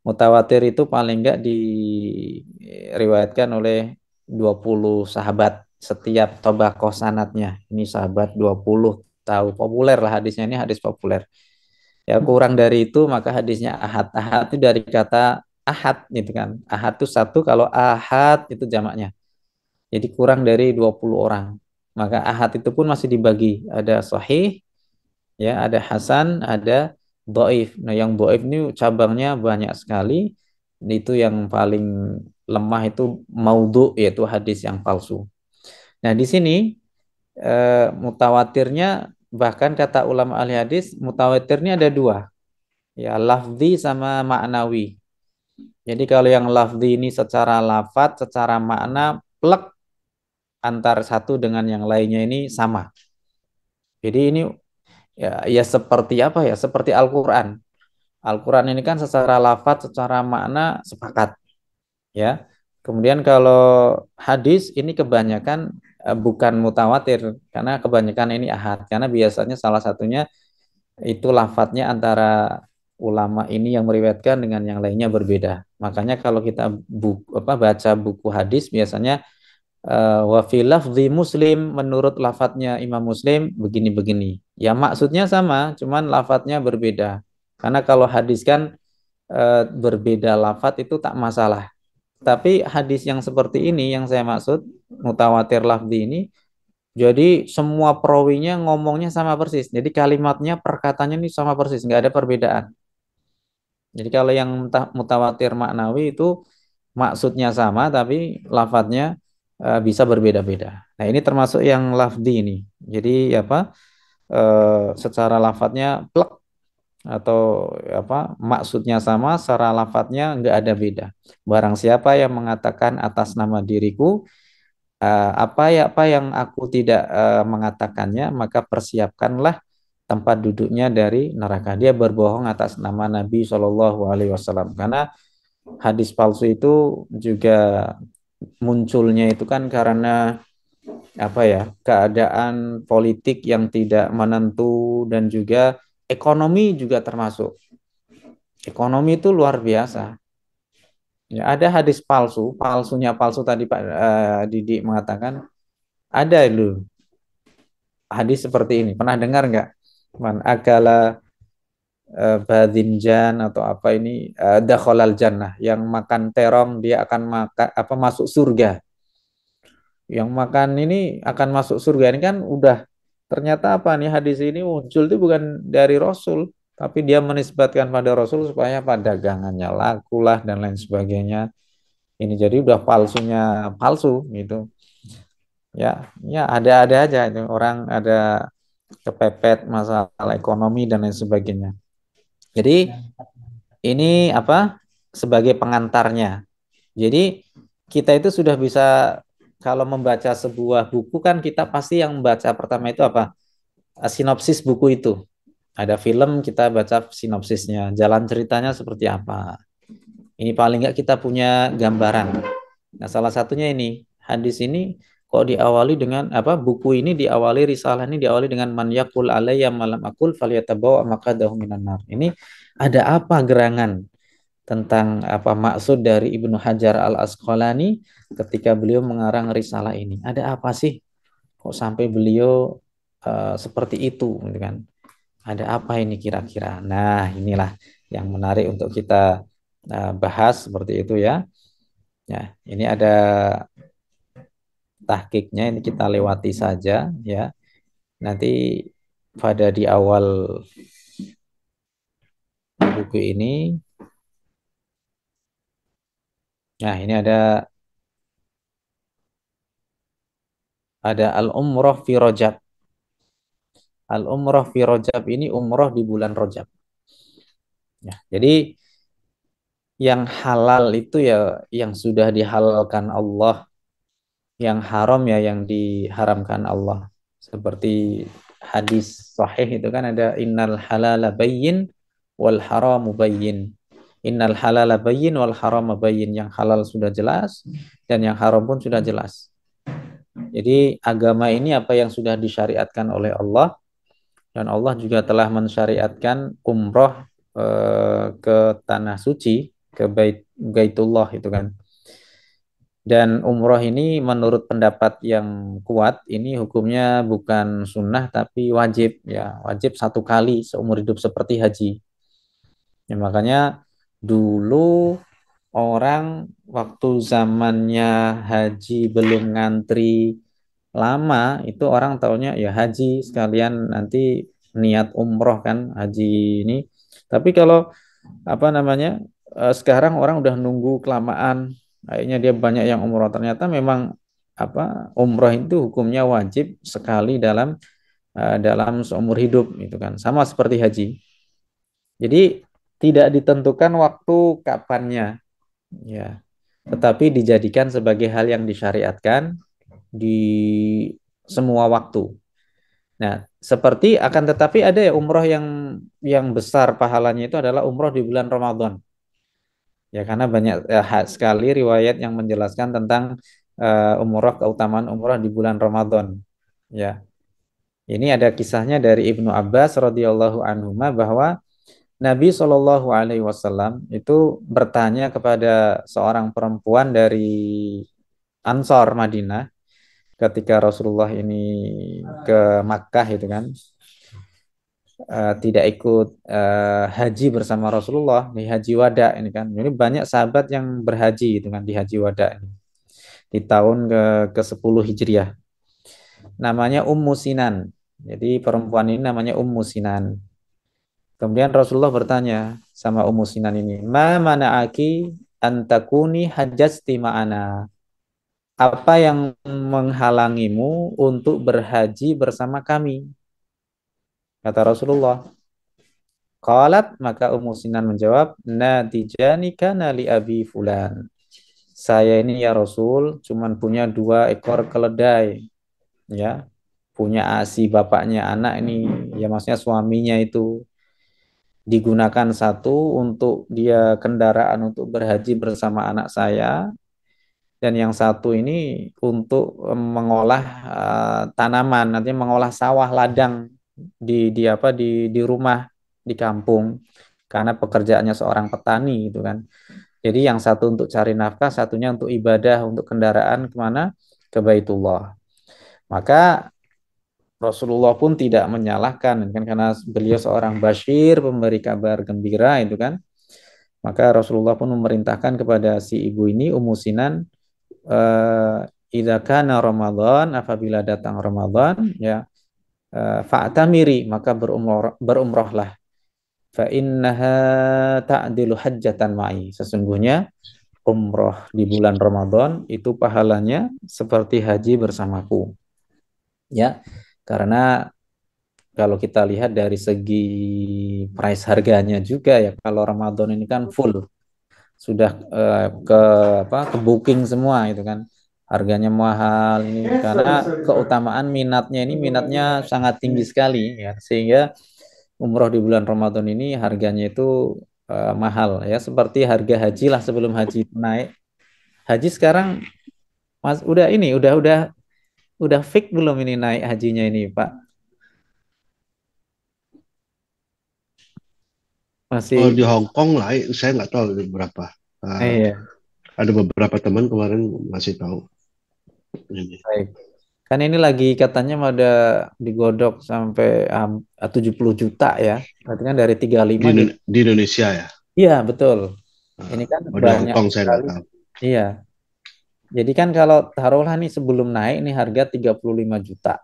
Mutawatir itu paling enggak diriwayatkan oleh 20 sahabat setiap tobakoh sanatnya. Ini sahabat 20 tahu populer lah hadisnya ini hadis populer. Ya kurang dari itu maka hadisnya ahad. Ahad itu dari kata ahad gitu kan. Ahad itu satu kalau ahad itu jamaknya. Jadi kurang dari 20 orang. Maka ahad itu pun masih dibagi. Ada sahih ya ada hasan ada doif nah yang doif ini cabangnya banyak sekali. Itu yang paling lemah itu maudhu yaitu hadis yang palsu. Nah di sini e, mutawatirnya bahkan kata ulama ahli hadis mutawatirnya ada dua. Ya lafzi sama maknawi jadi kalau yang lafzi ini secara lafat secara makna plek antar satu dengan yang lainnya ini sama. Jadi ini ya, ya seperti apa ya? Seperti Al-Qur'an. Al-Qur'an ini kan secara lafaz, secara makna sepakat. Ya. Kemudian kalau hadis ini kebanyakan uh, bukan mutawatir karena kebanyakan ini ahad karena biasanya salah satunya itu lafadznya antara ulama ini yang meriwayatkan dengan yang lainnya berbeda. Makanya kalau kita buku, apa baca buku hadis biasanya uh, wa lafzi muslim menurut lafadznya Imam Muslim begini-begini. Ya maksudnya sama, cuman lafadznya berbeda. Karena kalau hadis kan uh, berbeda lafadz itu tak masalah. Tapi hadis yang seperti ini yang saya maksud mutawatir lafzi ini jadi semua perawinya ngomongnya sama persis. Jadi kalimatnya perkataannya ini sama persis, nggak ada perbedaan. Jadi kalau yang mutawatir maknawi itu maksudnya sama tapi lafadznya uh, bisa berbeda-beda. Nah, ini termasuk yang lafdi ini. Jadi apa? Uh, secara lafadznya plek atau apa maksudnya sama secara lafadznya nggak ada beda barang siapa yang mengatakan atas nama diriku uh, apa ya apa yang aku tidak uh, mengatakannya maka persiapkanlah tempat duduknya dari neraka dia berbohong atas nama Nabi Shallallahu Alaihi Wasallam karena hadis palsu itu juga munculnya itu kan karena apa ya keadaan politik yang tidak menentu dan juga ekonomi juga termasuk ekonomi itu luar biasa Ya, ada hadis palsu, palsunya palsu tadi Pak uh, Didi mengatakan ada itu hadis seperti ini. Pernah dengar nggak? Man akala uh, badinjan atau apa ini uh, dakhalal jannah. Yang makan terong dia akan makan apa masuk surga. Yang makan ini akan masuk surga. Ini kan udah ternyata apa nih hadis ini muncul itu bukan dari Rasul tapi dia menisbatkan pada Rasul supaya pada dagangannya laku lah dan lain sebagainya. Ini jadi udah palsunya palsu gitu. Ya ya ada-ada aja itu. Orang ada kepepet masalah ekonomi dan lain sebagainya. Jadi ini apa sebagai pengantarnya. Jadi kita itu sudah bisa kalau membaca sebuah buku kan kita pasti yang membaca pertama itu apa? Sinopsis buku itu. Ada film kita baca sinopsisnya, jalan ceritanya seperti apa. Ini paling nggak kita punya gambaran. Nah, salah satunya ini hadis ini kok diawali dengan apa buku ini diawali risalah ini diawali dengan man yakul alayya malam akul falyatabawa maqadahu minan nar. Ini ada apa gerangan tentang apa maksud dari Ibnu Hajar Al Asqalani ketika beliau mengarang risalah ini? Ada apa sih kok sampai beliau uh, seperti itu gitu kan? ada apa ini kira-kira? Nah, inilah yang menarik untuk kita uh, bahas seperti itu ya. Ya, ini ada tahkiknya ini kita lewati saja ya. Nanti pada di awal buku ini Nah, ini ada ada al-umrah fi rajab al-umrah fi Rajab ini umrah di bulan Rajab. Ya, jadi yang halal itu ya yang sudah dihalalkan Allah, yang haram ya yang diharamkan Allah. Seperti hadis sahih itu kan ada innal halala bayyin wal haramu bayyin. Innal halala bayyin wal haramu bayyin. Yang halal sudah jelas dan yang haram pun sudah jelas. Jadi agama ini apa yang sudah disyariatkan oleh Allah dan Allah juga telah mensyariatkan umroh eh, ke tanah suci ke bait Baitullah itu kan dan umroh ini menurut pendapat yang kuat ini hukumnya bukan sunnah tapi wajib ya wajib satu kali seumur hidup seperti haji ya makanya dulu orang waktu zamannya haji belum ngantri lama itu orang taunya ya haji sekalian nanti niat umroh kan haji ini. Tapi kalau apa namanya eh, sekarang orang udah nunggu kelamaan, akhirnya dia banyak yang umroh. Ternyata memang apa umroh itu hukumnya wajib sekali dalam uh, dalam seumur hidup itu kan sama seperti haji. Jadi tidak ditentukan waktu kapannya ya tetapi dijadikan sebagai hal yang disyariatkan di semua waktu. Nah, seperti akan tetapi ada ya umroh yang yang besar pahalanya itu adalah umroh di bulan Ramadan. Ya, karena banyak ya, sekali riwayat yang menjelaskan tentang uh, umroh keutamaan umroh di bulan Ramadan. Ya. Ini ada kisahnya dari Ibnu Abbas radhiyallahu anhu bahwa Nabi Shallallahu alaihi wasallam itu bertanya kepada seorang perempuan dari Ansor Madinah ketika Rasulullah ini ke Makkah itu kan uh, tidak ikut uh, haji bersama Rasulullah di haji wada ini kan. Ini banyak sahabat yang berhaji itu kan di haji wada ini. Di tahun ke ke 10 Hijriah. Namanya Ummu Sinan. Jadi perempuan ini namanya Ummu Sinan. Kemudian Rasulullah bertanya sama Ummu Sinan ini ma mana aki antakuni hajjati ma'ana? Apa yang menghalangimu untuk berhaji bersama kami? Kata Rasulullah. Qalat maka Ummu Sinan menjawab, Natijani kana li abi fulan. Saya ini ya Rasul cuman punya dua ekor keledai. Ya. Punya asi bapaknya anak ini, ya maksudnya suaminya itu digunakan satu untuk dia kendaraan untuk berhaji bersama anak saya, dan yang satu ini untuk mengolah uh, tanaman nanti mengolah sawah ladang di di apa di di rumah di kampung karena pekerjaannya seorang petani gitu kan Jadi yang satu untuk cari nafkah, satunya untuk ibadah, untuk kendaraan ke mana? Ke Baitullah. Maka Rasulullah pun tidak menyalahkan kan karena beliau seorang basyir pemberi kabar gembira itu kan. Maka Rasulullah pun memerintahkan kepada si ibu ini Ummu Sinan uh, idza kana Ramadan apabila datang Ramadan ya fa'tamiri maka berumrah berumrahlah fa innaha ta'dilu hajjatan ma'i. Sesungguhnya umroh di bulan Ramadan itu pahalanya seperti haji bersamaku. Ya, karena kalau kita lihat dari segi price harganya juga ya kalau Ramadan ini kan full sudah uh, ke apa ke booking semua itu kan harganya mahal ini karena keutamaan minatnya ini minatnya sangat tinggi sekali ya sehingga umroh di bulan Ramadan ini harganya itu uh, mahal ya seperti harga haji lah sebelum haji naik haji sekarang mas udah ini udah udah udah fix belum ini naik hajinya ini Pak masih Kalau di Hong Kong lah, saya nggak tahu berapa. Uh, iya. Ada beberapa teman kemarin masih tahu. Ini. Baik. Kan ini lagi katanya ada digodok sampai um, 70 juta ya. Berarti kan dari 35 di, di, di Indonesia ya. Iya, betul. Uh, ini kan banyak Hongkong saya tahu. Iya. Jadi kan kalau taruhlah nih sebelum naik ini harga 35 juta.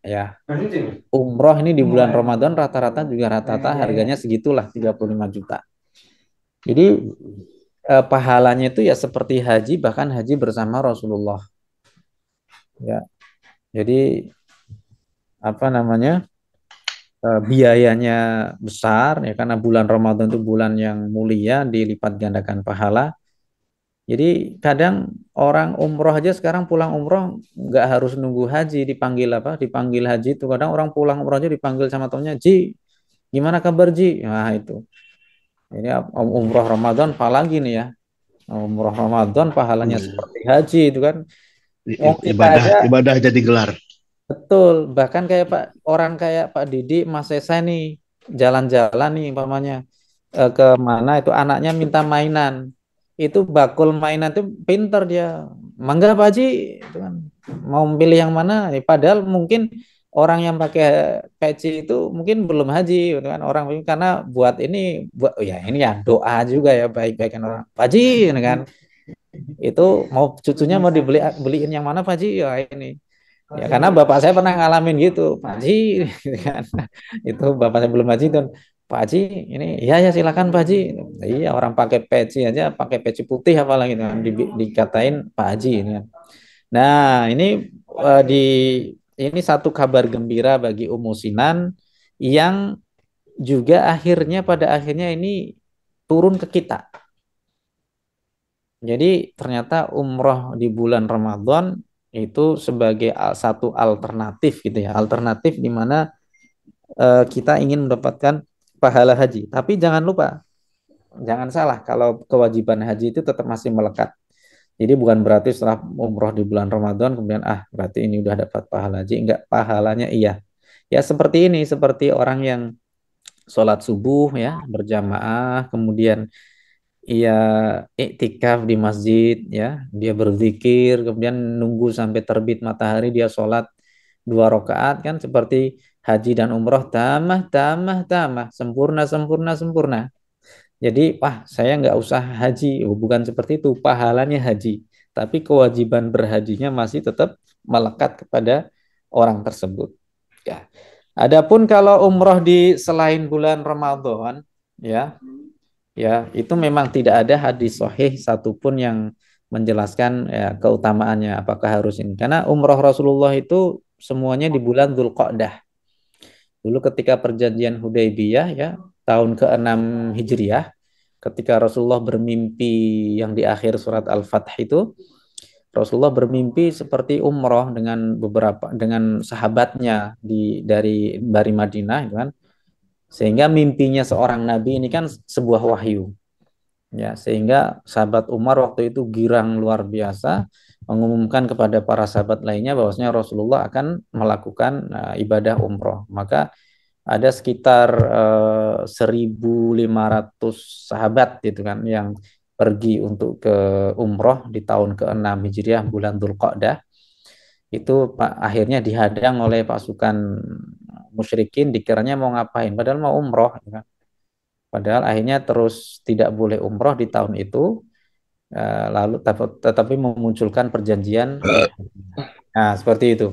Ya. Umroh ini di bulan Ramadan rata-rata juga rata-rata harganya segitulah 35 juta. Jadi eh, pahalanya itu ya seperti haji bahkan haji bersama Rasulullah. Ya. Jadi apa namanya uh, biayanya besar ya karena bulan Ramadan itu bulan yang mulia dilipat gandakan pahala. Jadi kadang orang umroh aja sekarang pulang umroh nggak harus nunggu haji dipanggil apa dipanggil haji itu kadang orang pulang umroh aja dipanggil sama temennya Ji gimana kabar Ji nah itu ini umroh Ramadan apalagi nih ya umroh Ramadan pahalanya hmm. seperti haji itu kan ibadah aja, ibadah jadi gelar. Betul, bahkan kayak Pak orang kayak Pak Didi, Mas Esa nih jalan-jalan nih umpamanya eh, ke mana itu anaknya minta mainan. Itu bakul mainan itu pinter dia. Mangga Pak Haji itu kan mau pilih yang mana? Padahal mungkin orang yang pakai peci itu mungkin belum haji gitu kan orang karena buat ini buat oh ya ini ya doa juga ya baik-baikan orang haji gitu kan itu mau cucunya mau dibeli beliin yang mana Pak Haji? Ya ini. Ya karena bapak saya pernah ngalamin gitu Pak Haji gitu kan. Itu bapak saya belum haji tuh Pak Haji ini ya ya silakan Pak Haji. Iya orang pakai peci aja pakai peci putih apalagi kan di, dikatain Pak Haji ini kan. Nah ini uh, di ini satu kabar gembira bagi Ummu Sinan yang juga akhirnya pada akhirnya ini turun ke kita jadi ternyata umroh di bulan Ramadan itu sebagai satu alternatif gitu ya, alternatif di mana uh, kita ingin mendapatkan pahala haji. Tapi jangan lupa, jangan salah kalau kewajiban haji itu tetap masih melekat. Jadi bukan berarti setelah umroh di bulan Ramadan kemudian ah berarti ini udah dapat pahala haji. Enggak, pahalanya iya. Ya seperti ini, seperti orang yang sholat subuh ya berjamaah, kemudian ia iktikaf di masjid ya. Dia berzikir kemudian nunggu sampai terbit matahari dia sholat dua rakaat kan. Seperti haji dan umroh tamah tamah tamah. Sempurna sempurna sempurna. Jadi wah saya nggak usah haji. Oh, bukan seperti itu pahalanya haji. Tapi kewajiban berhajinya masih tetap melekat kepada orang tersebut. Ya. Adapun kalau umroh di selain bulan Ramadan ya ya itu memang tidak ada hadis sahih satupun yang menjelaskan ya, keutamaannya apakah harus ini. Karena umroh Rasulullah itu semuanya di bulan Dzulqa'dah. Dulu ketika perjanjian Hudaybiyah ya tahun ke-6 Hijriah ketika Rasulullah bermimpi yang di akhir surat Al-Fath itu Rasulullah bermimpi seperti umroh dengan beberapa dengan sahabatnya di dari dari Madinah gitu kan sehingga mimpinya seorang nabi ini kan sebuah wahyu. Ya, sehingga sahabat Umar waktu itu girang luar biasa mengumumkan kepada para sahabat lainnya bahwasanya Rasulullah akan melakukan uh, ibadah umroh. Maka ada sekitar uh, eh, 1.500 sahabat gitu kan yang pergi untuk ke umroh di tahun ke-6 Hijriah bulan Dzulqa'dah itu akhirnya dihadang oleh pasukan musyrikin dikiranya mau ngapain padahal mau umroh ya kan. Padahal akhirnya terus tidak boleh umroh di tahun itu eh, lalu tetapi memunculkan perjanjian Nah, seperti itu.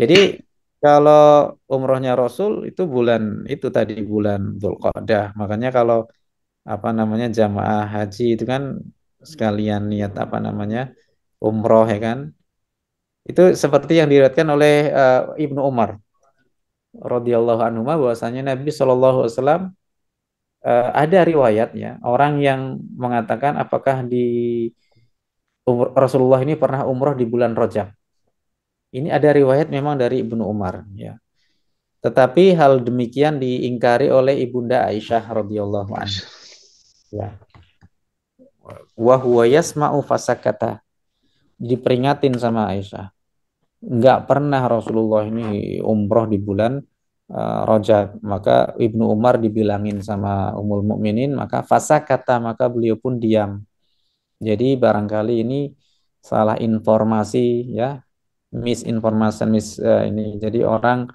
Jadi kalau umrohnya Rasul itu bulan itu tadi bulan Dzulqa'dah. Makanya kalau apa namanya jamaah haji itu kan sekalian niat apa namanya umroh ya kan itu seperti yang diriwayatkan oleh uh, Ibnu Umar radhiyallahu anhu bahwasanya Nabi Shallallahu alaihi wasallam uh, ada riwayatnya orang yang mengatakan apakah di umur, Rasulullah ini pernah umroh di bulan Rajab. Ini ada riwayat memang dari Ibnu Umar ya. Tetapi hal demikian diingkari oleh Ibunda Aisyah radhiyallahu anha. Ya. Wa huwa yasma'u fasakata. Diperingatin sama Aisyah nggak pernah Rasulullah ini umroh di bulan uh, Rajab. Maka Ibnu Umar dibilangin sama Ummul Mukminin, maka fasa kata maka beliau pun diam. Jadi barangkali ini salah informasi ya, misinformasi mis uh, ini. Jadi orang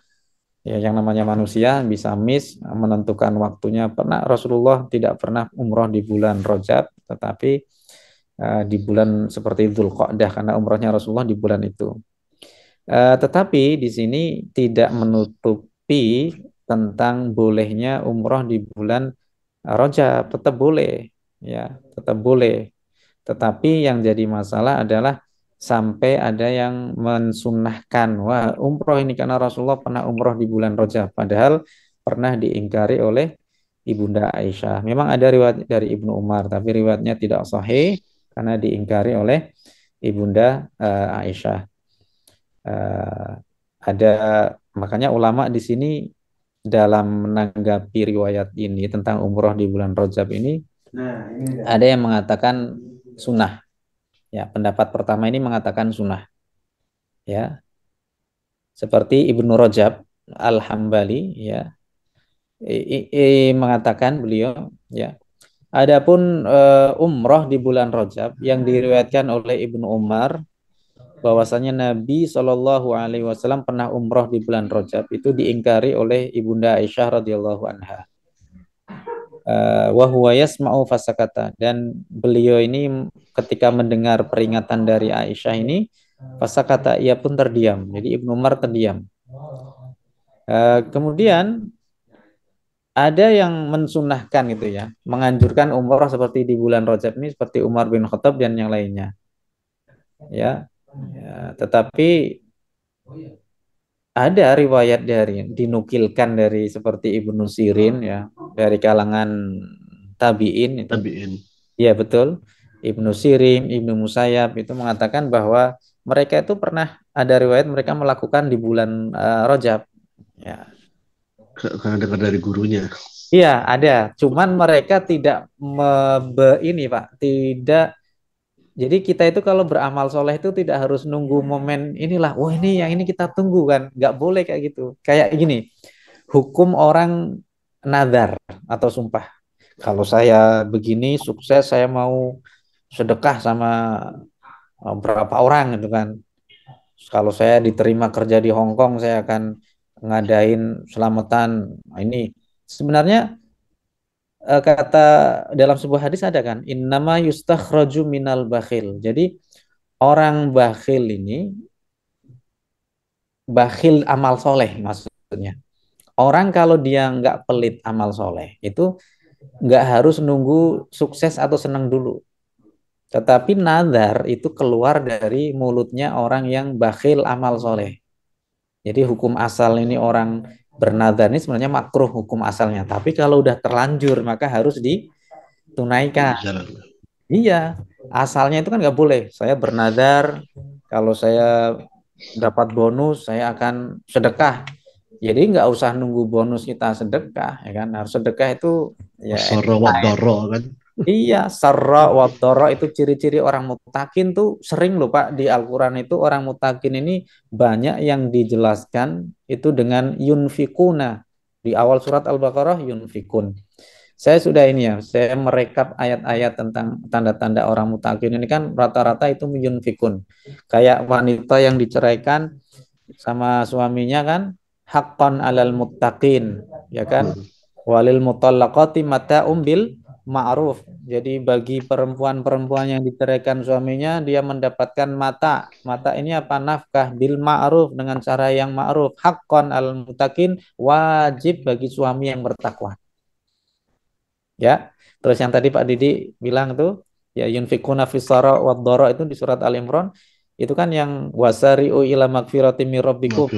ya yang namanya manusia bisa miss menentukan waktunya. Pernah Rasulullah tidak pernah umroh di bulan Rajab, tetapi uh, di bulan seperti Dzulqa'dah karena umrohnya Rasulullah di bulan itu. Uh, tetapi di sini tidak menutupi tentang bolehnya umroh di bulan Rajab, tetap boleh, ya, tetap boleh. Tetapi yang jadi masalah adalah sampai ada yang mensunahkan, wah umroh ini karena Rasulullah pernah umroh di bulan Rajab, padahal pernah diingkari oleh ibunda Aisyah. Memang ada riwayat dari Ibnu Umar, tapi riwayatnya tidak sahih karena diingkari oleh ibunda uh, Aisyah uh, ada makanya ulama di sini dalam menanggapi riwayat ini tentang umroh di bulan Rajab ini, nah, ini ada yang mengatakan sunnah. Ya, pendapat pertama ini mengatakan sunnah. Ya, seperti Ibnu Rajab Al-Hambali, ya, i, i, mengatakan beliau, ya, Adapun uh, umroh di bulan Rajab yang diriwayatkan oleh Ibnu Umar bahwasanya Nabi Shallallahu Alaihi Wasallam pernah umroh di bulan Rajab itu diingkari oleh ibunda Aisyah radhiyallahu anha. Wahwa yasma'u fasakata dan beliau ini ketika mendengar peringatan dari Aisyah ini fasakata ia pun terdiam. Jadi Ibnu Umar terdiam. Uh, kemudian ada yang mensunahkan gitu ya, menganjurkan umroh seperti di bulan Rajab ini seperti Umar bin Khattab dan yang lainnya. Ya, Ya, tetapi ada riwayat dari dinukilkan dari seperti Ibnu Sirin ya dari kalangan tabiin itu. Tabiin. Ya betul. Ibnu Sirin, Ibnu Musayyab itu mengatakan bahwa mereka itu pernah ada riwayat mereka melakukan di bulan uh, Rajab. Ya. Karena dengar dari gurunya. Iya, ada. Cuman mereka tidak me, ini, Pak, tidak jadi kita itu kalau beramal soleh itu tidak harus nunggu momen inilah, wah ini yang ini kita tunggu kan, nggak boleh kayak gitu. Kayak gini, hukum orang nazar atau sumpah. Kalau saya begini sukses, saya mau sedekah sama eh, berapa orang gitu kan. Kalau saya diterima kerja di Hong Kong, saya akan ngadain selamatan. Nah, ini sebenarnya uh, kata dalam sebuah hadis ada kan innama yustakhraju minal bakhil. Jadi orang bakhil ini bakhil amal soleh maksudnya. Orang kalau dia nggak pelit amal soleh itu nggak harus nunggu sukses atau senang dulu. Tetapi nazar itu keluar dari mulutnya orang yang bakhil amal soleh. Jadi hukum asal ini orang bernadar ini sebenarnya makruh hukum asalnya. Tapi kalau udah terlanjur maka harus ditunaikan. Iya, asalnya itu kan nggak boleh. Saya bernadar kalau saya dapat bonus saya akan sedekah. Jadi nggak usah nunggu bonus kita sedekah, ya kan? Harus sedekah itu ya. kan? Iya, sarra wa itu ciri-ciri orang mutakin tuh sering loh Pak di Al-Qur'an itu orang mutakin ini banyak yang dijelaskan itu dengan yunfikuna. Di awal surat Al-Baqarah yunfikun. Saya sudah ini ya, saya merekap ayat-ayat tentang tanda-tanda orang mutakin ini kan rata-rata itu yunfikun. Kayak wanita yang diceraikan sama suaminya kan haqqan alal muttaqin, ya kan? Walil mutallaqati mata'um bil ma'ruf. Jadi bagi perempuan-perempuan yang diceraikan suaminya dia mendapatkan mata. Mata ini apa? Nafkah bil ma'ruf dengan cara yang ma'ruf. Haqqan alal muttaqin wajib bagi suami yang bertakwa. Ya. Terus yang tadi Pak Didi bilang tuh ya yunfikuna fisara wa itu di surat Al Imran itu kan yang wasari'u ila magfirati mir rabbikum.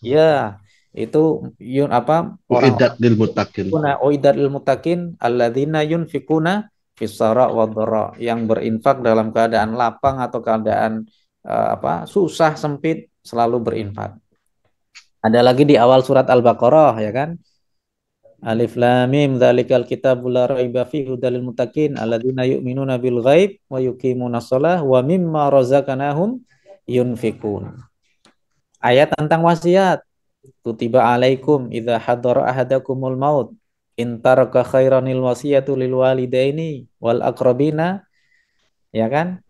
Ya, itu yun apa uiddat lil muttaqin. Uiddat lil muttaqin alladzina yunfikuna fisara wa yang berinfak dalam keadaan lapang atau keadaan uh, apa susah sempit selalu berinfak. Ada lagi di awal surat Al-Baqarah ya kan? Alif lam mim dzalikal kitabul la raiba fihi hudalil muttaqin alladzina yu'minuna bil ghaib wa yuqimuna shalah wa mimma razaqnahum yunfikun. Ayat tentang wasiat. Kutiba alaikum idza hadara ahadakumul maut in taraka khairanil wasiyatu lil walidaini wal aqrabina ya kan?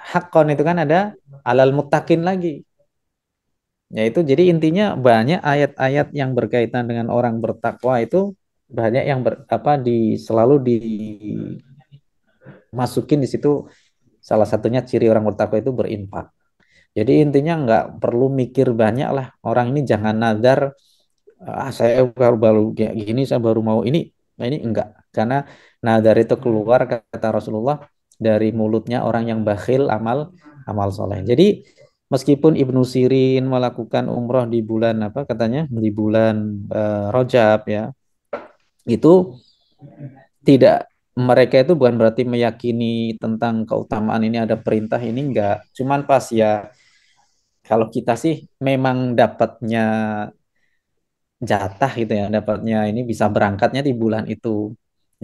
Haqqon itu kan ada alal muttaqin lagi. Ya itu jadi intinya banyak ayat-ayat yang berkaitan dengan orang bertakwa itu banyak yang ber, apa di selalu dimasukin di situ salah satunya ciri orang bertakwa itu berinfak. Jadi intinya nggak perlu mikir banyak lah orang ini jangan nazar ah saya baru baru gini saya baru mau ini. Nah ini enggak. Karena nazar itu keluar kata Rasulullah dari mulutnya orang yang bakhil amal amal soleh. Jadi meskipun Ibnu Sirin melakukan umroh di bulan apa katanya? Di bulan uh, Rojab ya. Itu tidak mereka itu bukan berarti meyakini tentang keutamaan ini ada perintah ini enggak. Cuman pas ya kalau kita sih memang dapatnya jatah gitu ya dapatnya ini bisa berangkatnya di bulan itu.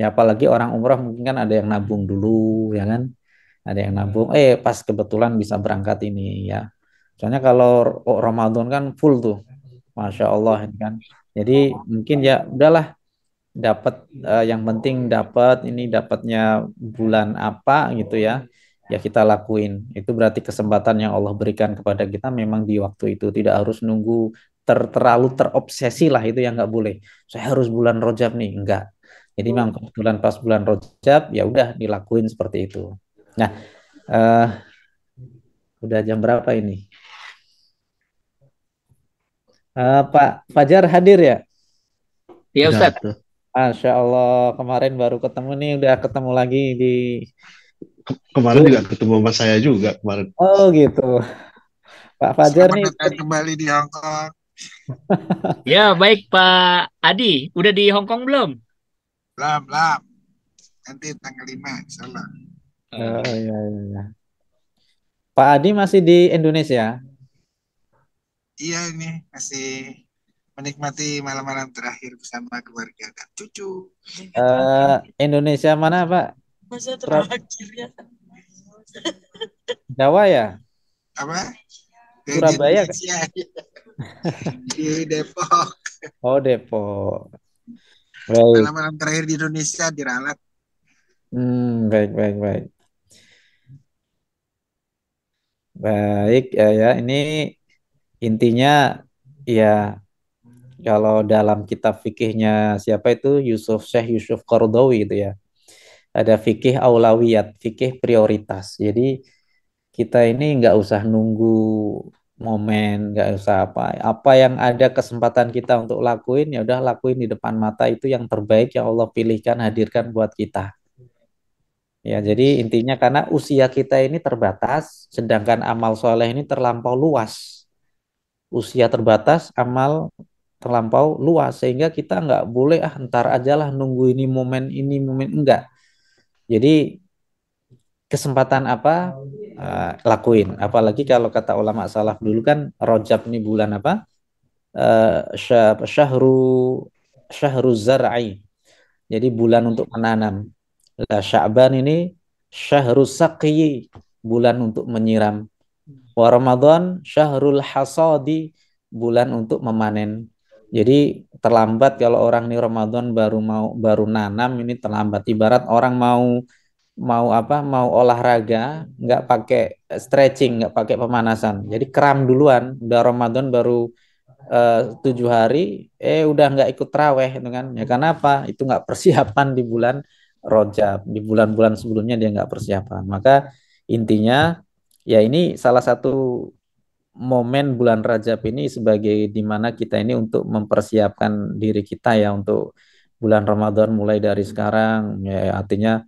Ya apalagi orang umroh mungkin kan ada yang nabung dulu ya kan? Ada yang nabung. Eh pas kebetulan bisa berangkat ini ya. Soalnya kalau Ramadan kan full tuh, masya Allah kan. Jadi mungkin ya udahlah. Dapat uh, yang penting dapat ini dapatnya bulan apa gitu ya ya kita lakuin. Itu berarti kesempatan yang Allah berikan kepada kita memang di waktu itu. Tidak harus nunggu ter terlalu terobsesi lah itu yang nggak boleh. Saya harus bulan rojab nih. Enggak jadi memang kebetulan pas bulan rojab ya udah dilakuin seperti itu. Nah uh, udah jam berapa ini? Uh, Pak Fajar hadir ya? Iya Ustaz. Masya Allah kemarin baru ketemu nih udah ketemu lagi di kemarin juga ketemu sama saya juga kemarin. Oh gitu. Pak Fajar nih kembali di Hong Kong. ya baik Pak Adi, udah di Hong Kong belum? Belum, belum. Nanti tanggal 5 insyaallah. Oh iya iya. Pak Adi masih di Indonesia? iya ini masih menikmati malam-malam terakhir bersama keluarga dan cucu. Uh, Indonesia mana Pak? Masa terakhir ya. Jawa ya? Apa? Surabaya. di Depok. Oh Depok. Baik. Malam-malam terakhir di Indonesia diralat. Hmm, baik baik baik. Baik ya, ya ini intinya ya kalau dalam kitab fikihnya siapa itu Yusuf Syekh Yusuf Qardawi itu ya ada fikih aulawiyat fikih prioritas. Jadi kita ini nggak usah nunggu momen nggak usah apa. Apa yang ada kesempatan kita untuk lakuin ya udah lakuin di depan mata. Itu yang terbaik yang Allah pilihkan hadirkan buat kita. Ya jadi intinya karena usia kita ini terbatas sedangkan amal soleh ini terlampau luas. Usia terbatas, amal terlampau luas. Sehingga kita nggak boleh ah ntar aja lah nunggu ini momen ini momen enggak. Jadi kesempatan apa uh, lakuin. Apalagi kalau kata ulama salaf dulu kan rojab ini bulan apa? Uh, syahru syahru zar'i. Jadi bulan untuk menanam. Lah Sya'ban ini syahru saqi, bulan untuk menyiram. Wa Ramadan syahrul hasadi bulan untuk memanen. Jadi terlambat kalau orang ini Ramadan baru mau baru nanam ini terlambat. Ibarat orang mau mau apa mau olahraga nggak pakai stretching nggak pakai pemanasan. Jadi kram duluan udah Ramadan baru eh, tujuh hari eh udah nggak ikut traweh itu kan. Ya karena apa? Itu nggak persiapan di bulan Rojab. Di bulan-bulan sebelumnya dia nggak persiapan. Maka intinya ya ini salah satu momen bulan Rajab ini sebagai di mana kita ini untuk mempersiapkan diri kita ya untuk bulan Ramadan mulai dari sekarang ya artinya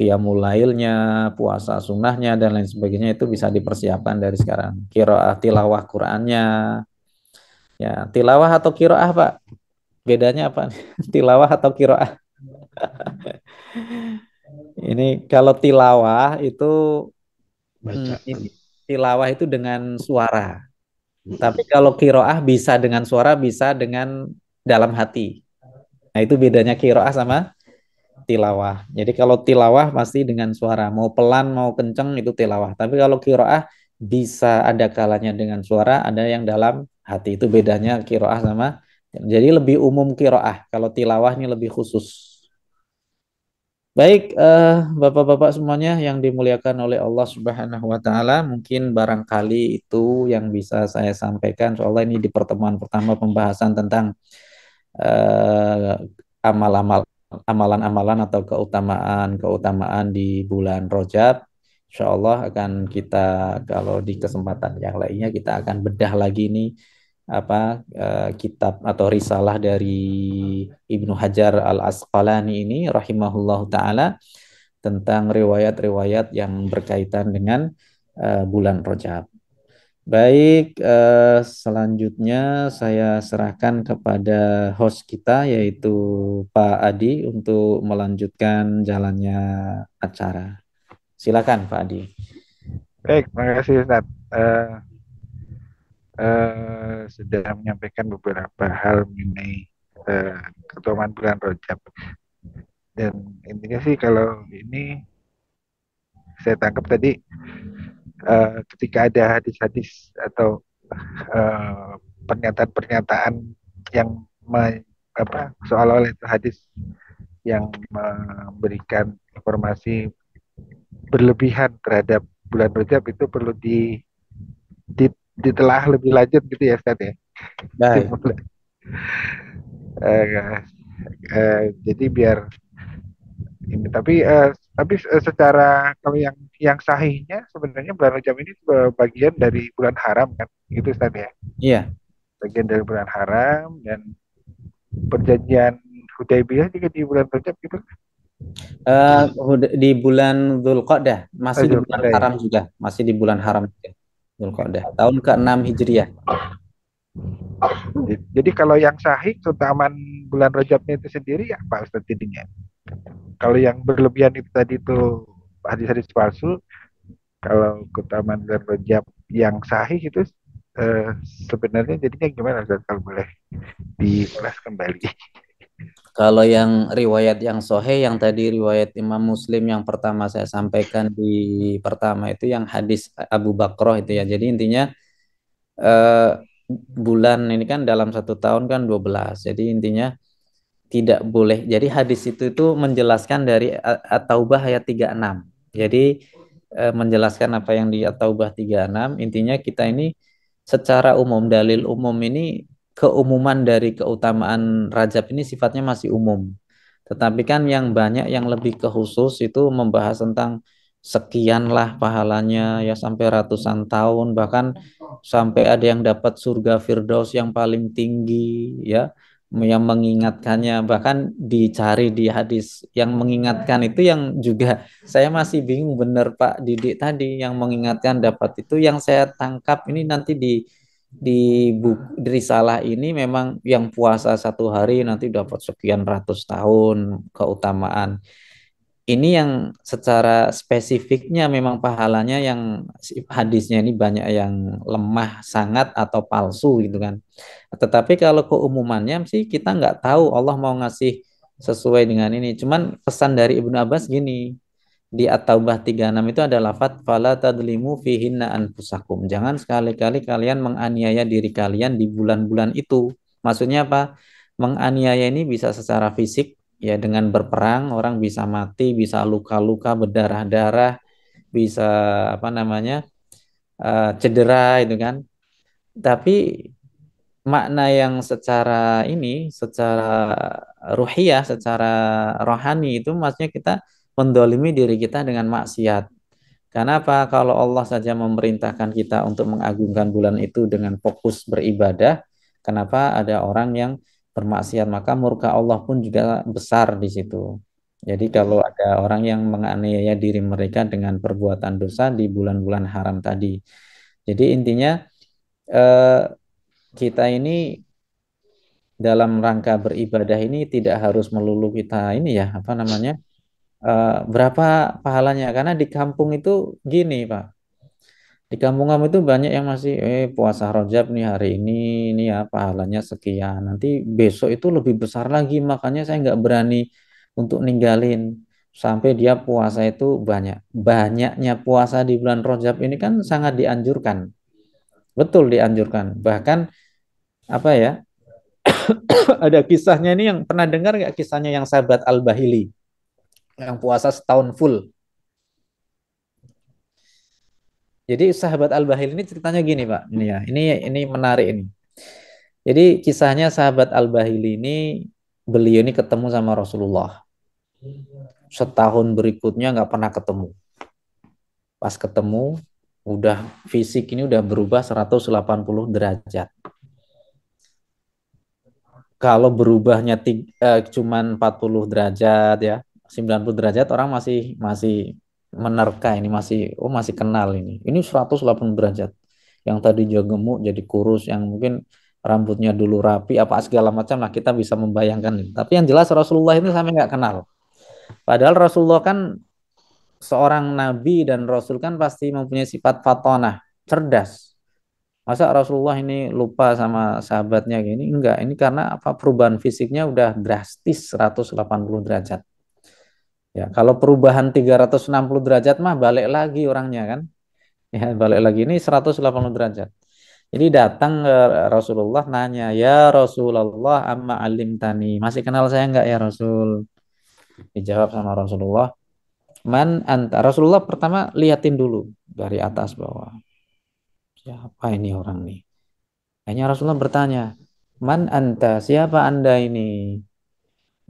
qiyamul lailnya, puasa sunnahnya dan lain sebagainya itu bisa dipersiapkan dari sekarang. Qiraah tilawah Qur'annya. Ya, tilawah atau qiraah, Pak? Bedanya apa? tilawah atau qiraah? ini kalau tilawah itu Baca. hmm, ini tilawah itu dengan suara. Tapi kalau kiroah bisa dengan suara, bisa dengan dalam hati. Nah itu bedanya kiroah sama tilawah. Jadi kalau tilawah pasti dengan suara, mau pelan mau kenceng itu tilawah. Tapi kalau kiroah bisa ada kalanya dengan suara, ada yang dalam hati. Itu bedanya kiroah sama. Jadi lebih umum kiroah. Kalau tilawah ini lebih khusus. Baik, eh, Bapak-bapak semuanya yang dimuliakan oleh Allah Subhanahu wa taala, mungkin barangkali itu yang bisa saya sampaikan. Soalnya ini di pertemuan pertama pembahasan tentang eh, amal-amal amalan-amalan atau keutamaan-keutamaan di bulan Rojab. Insya Allah akan kita kalau di kesempatan yang lainnya kita akan bedah lagi nih apa uh, kitab atau risalah dari Ibnu Hajar Al Asqalani ini rahimahullah taala tentang riwayat-riwayat yang berkaitan dengan uh, bulan Rajab. Baik, uh, selanjutnya saya serahkan kepada host kita yaitu Pak Adi untuk melanjutkan jalannya acara. Silakan Pak Adi. Baik, terima kasih Ustaz. Uh, uh, sudah menyampaikan beberapa hal mengenai uh, keutamaan bulan Rojab. Dan intinya sih kalau ini saya tangkap tadi uh, ketika ada hadis-hadis atau pernyataan-pernyataan uh, yang me, apa seolah-olah itu hadis yang memberikan informasi berlebihan terhadap bulan Rajab itu perlu di, di ditelah lebih lanjut gitu ya Ustaz ya. Baik. uh, uh, jadi biar ini tapi uh, tapi secara kalau yang yang sahihnya sebenarnya bulan Rajab ini bagian dari bulan haram kan gitu Ustaz ya. Iya. Bagian dari bulan haram dan perjanjian Hudaybiyah juga di bulan Rajab gitu. Uh, di bulan Dzulqa'dah masih oh, di bulan ya. haram juga, masih di bulan haram juga. Tahun ke-6 Hijriah. Jadi kalau yang sahih keutamaan bulan Rajabnya itu sendiri ya Pak Ustaz intinya. Kalau yang berlebihan itu tadi itu hadis-hadis palsu, kalau keutamaan bulan Rajab yang sahih itu eh, sebenarnya jadinya gimana Ustaz kalau boleh diulas kembali. Kalau yang riwayat yang sohe yang tadi riwayat Imam Muslim yang pertama saya sampaikan di pertama itu yang hadis Abu Bakroh itu ya. Jadi intinya eh, bulan ini kan dalam satu tahun kan 12. Jadi intinya tidak boleh. Jadi hadis itu itu menjelaskan dari At-Taubah ayat 36. Jadi eh, menjelaskan apa yang di At-Taubah 36. Intinya kita ini secara umum dalil umum ini keumuman dari keutamaan Rajab ini sifatnya masih umum. Tetapi kan yang banyak yang lebih ke khusus itu membahas tentang sekianlah pahalanya ya sampai ratusan tahun bahkan sampai ada yang dapat surga Firdaus yang paling tinggi ya yang mengingatkannya bahkan dicari di hadis yang mengingatkan itu yang juga saya masih bingung benar Pak Didik tadi yang mengingatkan dapat itu yang saya tangkap ini nanti di di buku di ini memang yang puasa satu hari nanti dapat sekian ratus tahun keutamaan. Ini yang secara spesifiknya memang pahalanya yang hadisnya ini banyak yang lemah sangat atau palsu gitu kan. Tetapi kalau keumumannya sih kita nggak tahu Allah mau ngasih sesuai dengan ini. Cuman pesan dari Ibnu Abbas gini, di At-Taubah 36 itu ada lafat fala tadlimu fihinna anfusakum. Jangan sekali-kali kalian menganiaya diri kalian di bulan-bulan itu. Maksudnya apa? Menganiaya ini bisa secara fisik ya dengan berperang orang bisa mati, bisa luka-luka berdarah-darah, bisa apa namanya? uh, cedera itu kan. Tapi makna yang secara ini, secara ruhiyah, secara rohani itu maksudnya kita mendolimi diri kita dengan maksiat. Karena apa? Kalau Allah saja memerintahkan kita untuk mengagungkan bulan itu dengan fokus beribadah, kenapa ada orang yang bermaksiat? Maka murka Allah pun juga besar di situ. Jadi kalau ada orang yang menganiaya diri mereka dengan perbuatan dosa di bulan-bulan haram tadi. Jadi intinya eh, kita ini dalam rangka beribadah ini tidak harus melulu kita ini ya apa namanya uh, berapa pahalanya? Karena di kampung itu gini pak. Di kampung kamu itu banyak yang masih eh puasa rojab nih hari ini ini ya pahalanya sekian. Nanti besok itu lebih besar lagi. Makanya saya nggak berani untuk ninggalin. Sampai dia puasa itu banyak banyaknya puasa di bulan rojab ini kan sangat dianjurkan. Betul dianjurkan. Bahkan apa ya ada kisahnya ini yang pernah dengar nggak? Kisahnya yang sahabat Al Bahili yang puasa setahun full. Jadi sahabat Al Bahili ini ceritanya gini pak, ini ya, ini ini menarik ini. Jadi kisahnya sahabat Al Bahili ini beliau ini ketemu sama Rasulullah. Setahun berikutnya nggak pernah ketemu. Pas ketemu, udah fisik ini udah berubah 180 derajat kalau berubahnya tiga, eh, cuman 40 derajat ya 90 derajat orang masih masih menerka ini masih oh masih kenal ini. Ini 180 derajat. Yang tadi juga gemuk jadi kurus yang mungkin rambutnya dulu rapi apa segala macam lah kita bisa membayangkan tapi yang jelas Rasulullah ini sampai nggak kenal. Padahal Rasulullah kan seorang nabi dan rasul kan pasti mempunyai sifat fatonah cerdas. Masa Rasulullah ini lupa sama sahabatnya gini? Enggak, ini karena apa? Perubahan fisiknya udah drastis 180 derajat. Ya, kalau perubahan 360 derajat mah balik lagi orangnya kan. Ya, balik lagi ini 180 derajat. Jadi datang Rasulullah nanya, "Ya Rasulullah, amma alim tani." Masih kenal saya enggak ya Rasul? Dijawab sama Rasulullah, "Man anta?" Rasulullah pertama liatin dulu dari atas bawah siapa ini orang nih? Hanya Rasulullah bertanya, Man anta, siapa anda ini?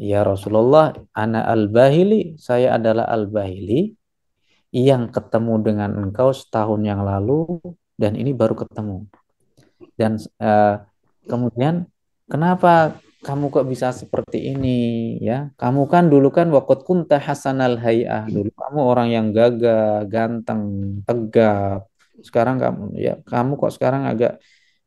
Ya Rasulullah, ana al-bahili, saya adalah al-bahili yang ketemu dengan engkau setahun yang lalu dan ini baru ketemu. Dan uh, kemudian kenapa kamu kok bisa seperti ini ya? Kamu kan dulu kan waktu kunta hasanal hayah dulu kamu orang yang gagah, ganteng, tegap, sekarang kamu ya kamu kok sekarang agak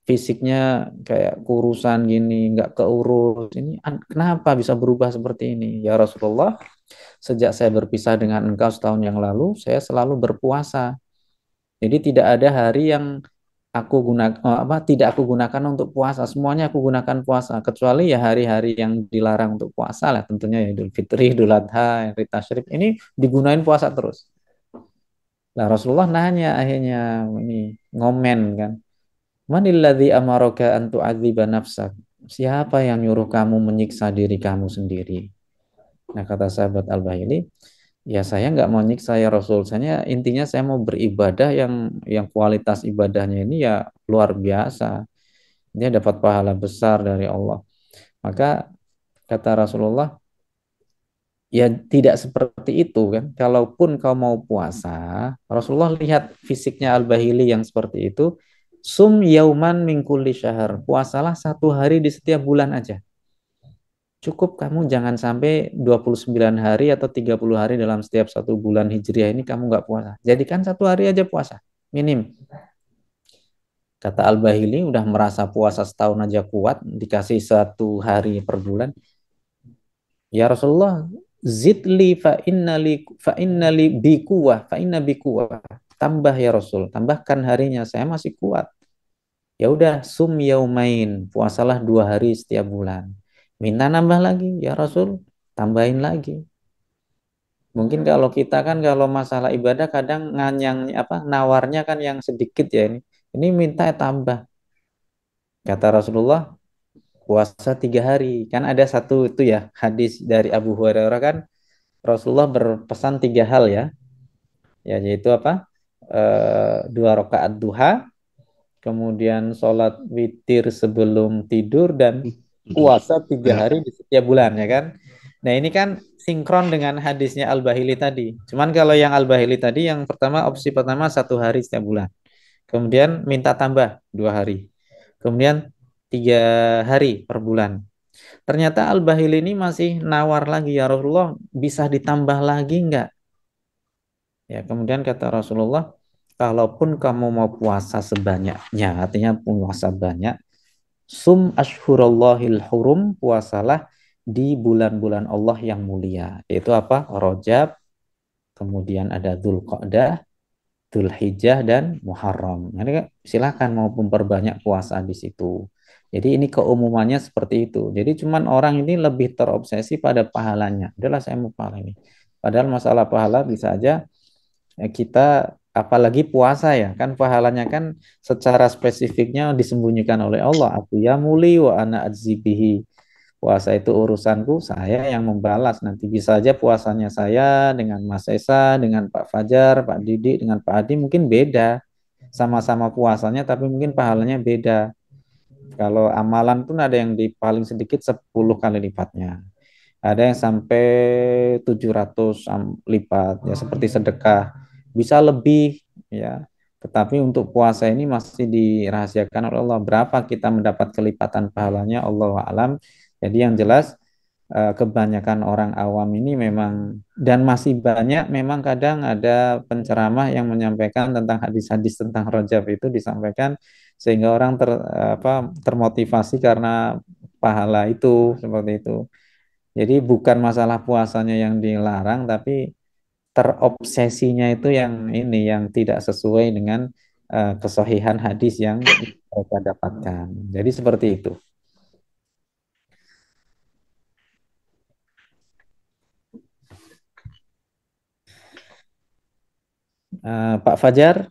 fisiknya kayak kurusan gini nggak keurus. Ini kenapa bisa berubah seperti ini? Ya Rasulullah sejak saya berpisah dengan engkau setahun yang lalu saya selalu berpuasa. Jadi tidak ada hari yang aku gunakan oh, apa tidak aku gunakan untuk puasa. Semuanya aku gunakan puasa kecuali ya hari-hari yang dilarang untuk puasa lah. Tentunya ya Idul Fitri Idul Adha Hari Tashrif ini digunain puasa terus. Nah Rasulullah nanya akhirnya ini ngomen kan. Manilladzi amaraka an tu'adziba nafsak? Siapa yang nyuruh kamu menyiksa diri kamu sendiri? Nah kata sahabat Al-Bahili, ya saya nggak mau nyiksa ya Rasul. Saya intinya saya mau beribadah yang yang kualitas ibadahnya ini ya luar biasa. Dia dapat pahala besar dari Allah. Maka kata Rasulullah, ya tidak seperti itu kan. Kalaupun kau mau puasa, Rasulullah lihat fisiknya Al-Bahili yang seperti itu, sum yauman mingkuli syahar. Puasalah satu hari di setiap bulan aja. Cukup kamu jangan sampai 29 hari atau 30 hari dalam setiap satu bulan hijriah ini kamu nggak puasa. Jadikan satu hari aja puasa, minim. Kata Al-Bahili udah merasa puasa setahun aja kuat, dikasih satu hari per bulan. Ya Rasulullah, zidli fa innali fa innali bi kuwah fa inna bi kuwah tambah ya Rasul tambahkan harinya saya masih kuat. Ya udah sum yaumain puasalah dua hari setiap bulan. Minta nambah lagi ya Rasul tambahin lagi. Mungkin kalau kita kan kalau masalah ibadah kadang nganyang apa nawarnya kan yang sedikit ya ini. Ini minta tambah. Kata Rasulullah puasa tiga hari. Kan ada satu itu ya hadis dari Abu Hurairah kan Rasulullah berpesan tiga hal ya, ya yaitu apa? E, dua rakaat duha, kemudian sholat witir sebelum tidur dan puasa tiga hari di setiap bulan ya kan. Nah ini kan sinkron dengan hadisnya Al-Bahili tadi. Cuman kalau yang Al-Bahili tadi yang pertama opsi pertama satu hari setiap bulan. Kemudian minta tambah dua hari. Kemudian tiga hari per bulan. Ternyata Al-Bahili ini masih nawar lagi ya Rasulullah bisa ditambah lagi enggak? Ya kemudian kata Rasulullah kalaupun kamu mau puasa sebanyaknya artinya puasa banyak sum ashurallahil hurum puasalah di bulan-bulan Allah yang mulia. Yaitu apa? Rojab, kemudian ada Dzulqa'dah, Dzulhijjah dan Muharram. Jadi silakan mau memperbanyak puasa di situ. Jadi ini keumumannya seperti itu. Jadi cuman orang ini lebih terobsesi pada pahalanya. Adalah saya mau pahala ini. Padahal masalah pahala bisa aja kita apalagi puasa ya kan pahalanya kan secara spesifiknya disembunyikan oleh Allah aku ya muli wa ana adzibihi puasa itu urusanku, saya yang membalas. Nanti bisa aja puasanya saya dengan Mas Esa, dengan Pak Fajar, Pak Didi, dengan Pak Adi mungkin beda. Sama-sama puasanya tapi mungkin pahalanya beda. Kalau amalan pun ada yang di paling sedikit 10 kali lipatnya. Ada yang sampai 700 lipat ya seperti sedekah. Bisa lebih ya. Tetapi untuk puasa ini masih dirahasiakan oleh Allah. Berapa kita mendapat kelipatan pahalanya Allah alam jadi yang jelas eh, kebanyakan orang awam ini memang dan masih banyak memang kadang ada penceramah yang menyampaikan tentang hadis-hadis tentang rojab itu disampaikan sehingga orang ter, apa, termotivasi karena pahala itu seperti itu. Jadi bukan masalah puasanya yang dilarang tapi terobsesinya itu yang ini yang tidak sesuai dengan uh, kesohihan hadis yang mereka dapatkan. Jadi seperti itu. Uh, Pak Fajar,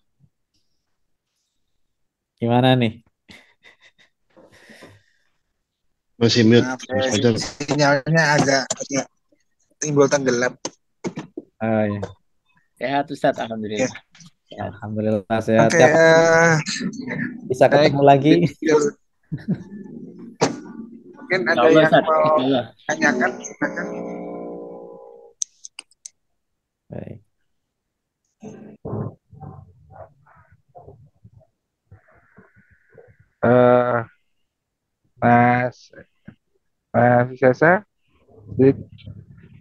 gimana nih? Masih mute, Maaf, Mas Fajar. Sinyalnya agak, agak timbul tenggelam. Oh, ya. Sehat Ustaz, Alhamdulillah. Ya. Alhamdulillah sehat. Oke, okay, uh, bisa ketemu lagi. Mungkin ada Allah, yang mau tanyakan, silakan. Baik. Uh, Mas Mas Sesa,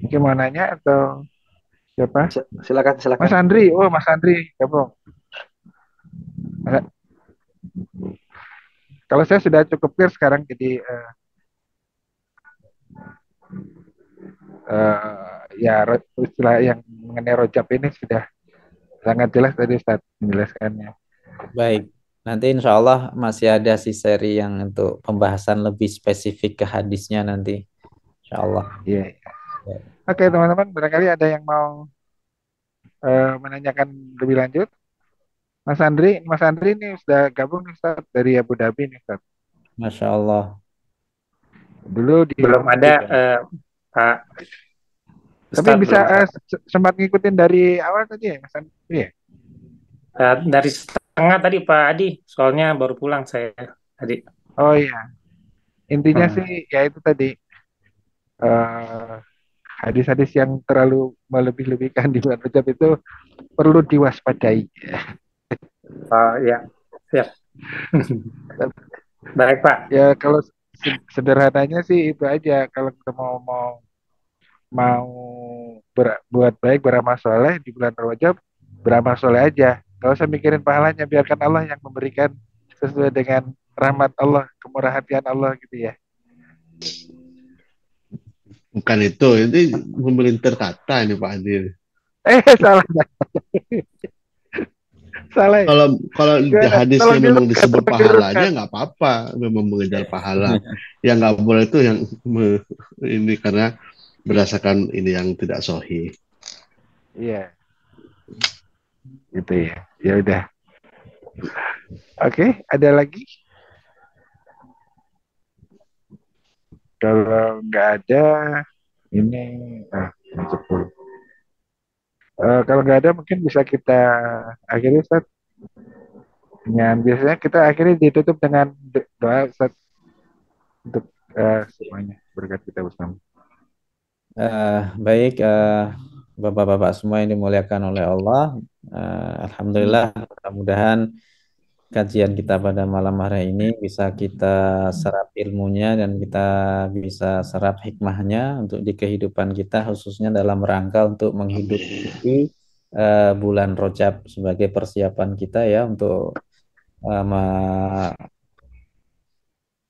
mungkin mau nanya atau siapa? Silakan, silakan. Mas Andri, oh Mas Andri, gabung. Kalau saya sudah cukup clear sekarang, jadi uh, uh, ya istilah yang mengenai rojab ini sudah Sangat jelas tadi Ustaz menjelaskannya. Baik. Nanti insya Allah masih ada si seri yang untuk pembahasan lebih spesifik ke hadisnya nanti. Insya Allah. Iya. Yeah. Oke teman-teman, barangkali ada yang mau uh, menanyakan lebih lanjut. Mas Andri, Mas Andri ini sudah gabung nih Ustaz dari Abu Dhabi nih Ustaz. Masya Allah. Dulu di belum ada uh, Pak tapi bisa uh, sempat ngikutin dari awal tadi ya, Mas Iya. Uh, dari setengah tadi Pak Adi, soalnya baru pulang saya tadi. Oh iya. Intinya hmm. sih ya itu tadi uh, hadis-hadis yang terlalu melebih-lebihkan di bulan Rajab itu perlu diwaspadai. Oh iya, siap. Baik Pak. Ya kalau sederhananya sih itu aja kalau kita mau mau mau ber, buat baik beramal soleh di bulan Rajab beramal soleh aja gak usah mikirin pahalanya biarkan Allah yang memberikan sesuai dengan rahmat Allah kemurahan Allah gitu ya bukan itu ini memelintir kata ini Pak Adil eh salah salah kalau kalau hadisnya memang disebut pahalanya nggak apa-apa memang mengejar pahala yang nggak boleh itu yang ini karena berdasarkan ini yang tidak sohi. Iya. Gitu ya. Ya udah. Oke, ada lagi? Kalau nggak ada ini ah, jam 10. Eh, kalau nggak ada mungkin bisa kita akhiri Ustaz. Dengan biasanya kita akhiri ditutup dengan do- doa Ustaz untuk eh, semuanya berkat kita bersama. Eh, baik, eh, Bapak-bapak semua yang dimuliakan oleh Allah. Eh, Alhamdulillah, mudah-mudahan kajian kita pada malam hari ini bisa kita serap ilmunya dan kita bisa serap hikmahnya untuk di kehidupan kita khususnya dalam rangka untuk menghidupi eh, bulan Rojab sebagai persiapan kita ya untuk eh, me-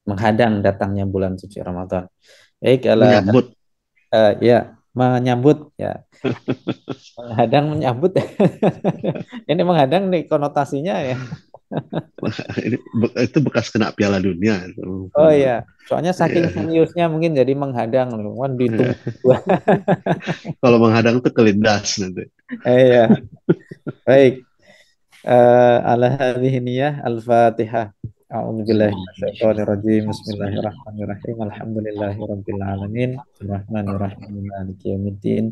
menghadang datangnya bulan suci Ramadan. Baik, ala- Menyambut. eh, ya menyambut ya menghadang menyambut ini menghadang nih konotasinya ya Ini itu bekas kena Piala Dunia. Oh iya, soalnya Iya. saking seriusnya mungkin jadi menghadang, kan dihitung. Kalau menghadang itu kelindas nanti. Eh, Iya. Baik. Eh, ala hadhihi al-Fatihah. A'udzubillahi minasyaitonir rajim. Bismillahirrahmanirrahim. Alhamdulillahirabbil alamin. Arrahmanirrahim. Maliki yaumiddin.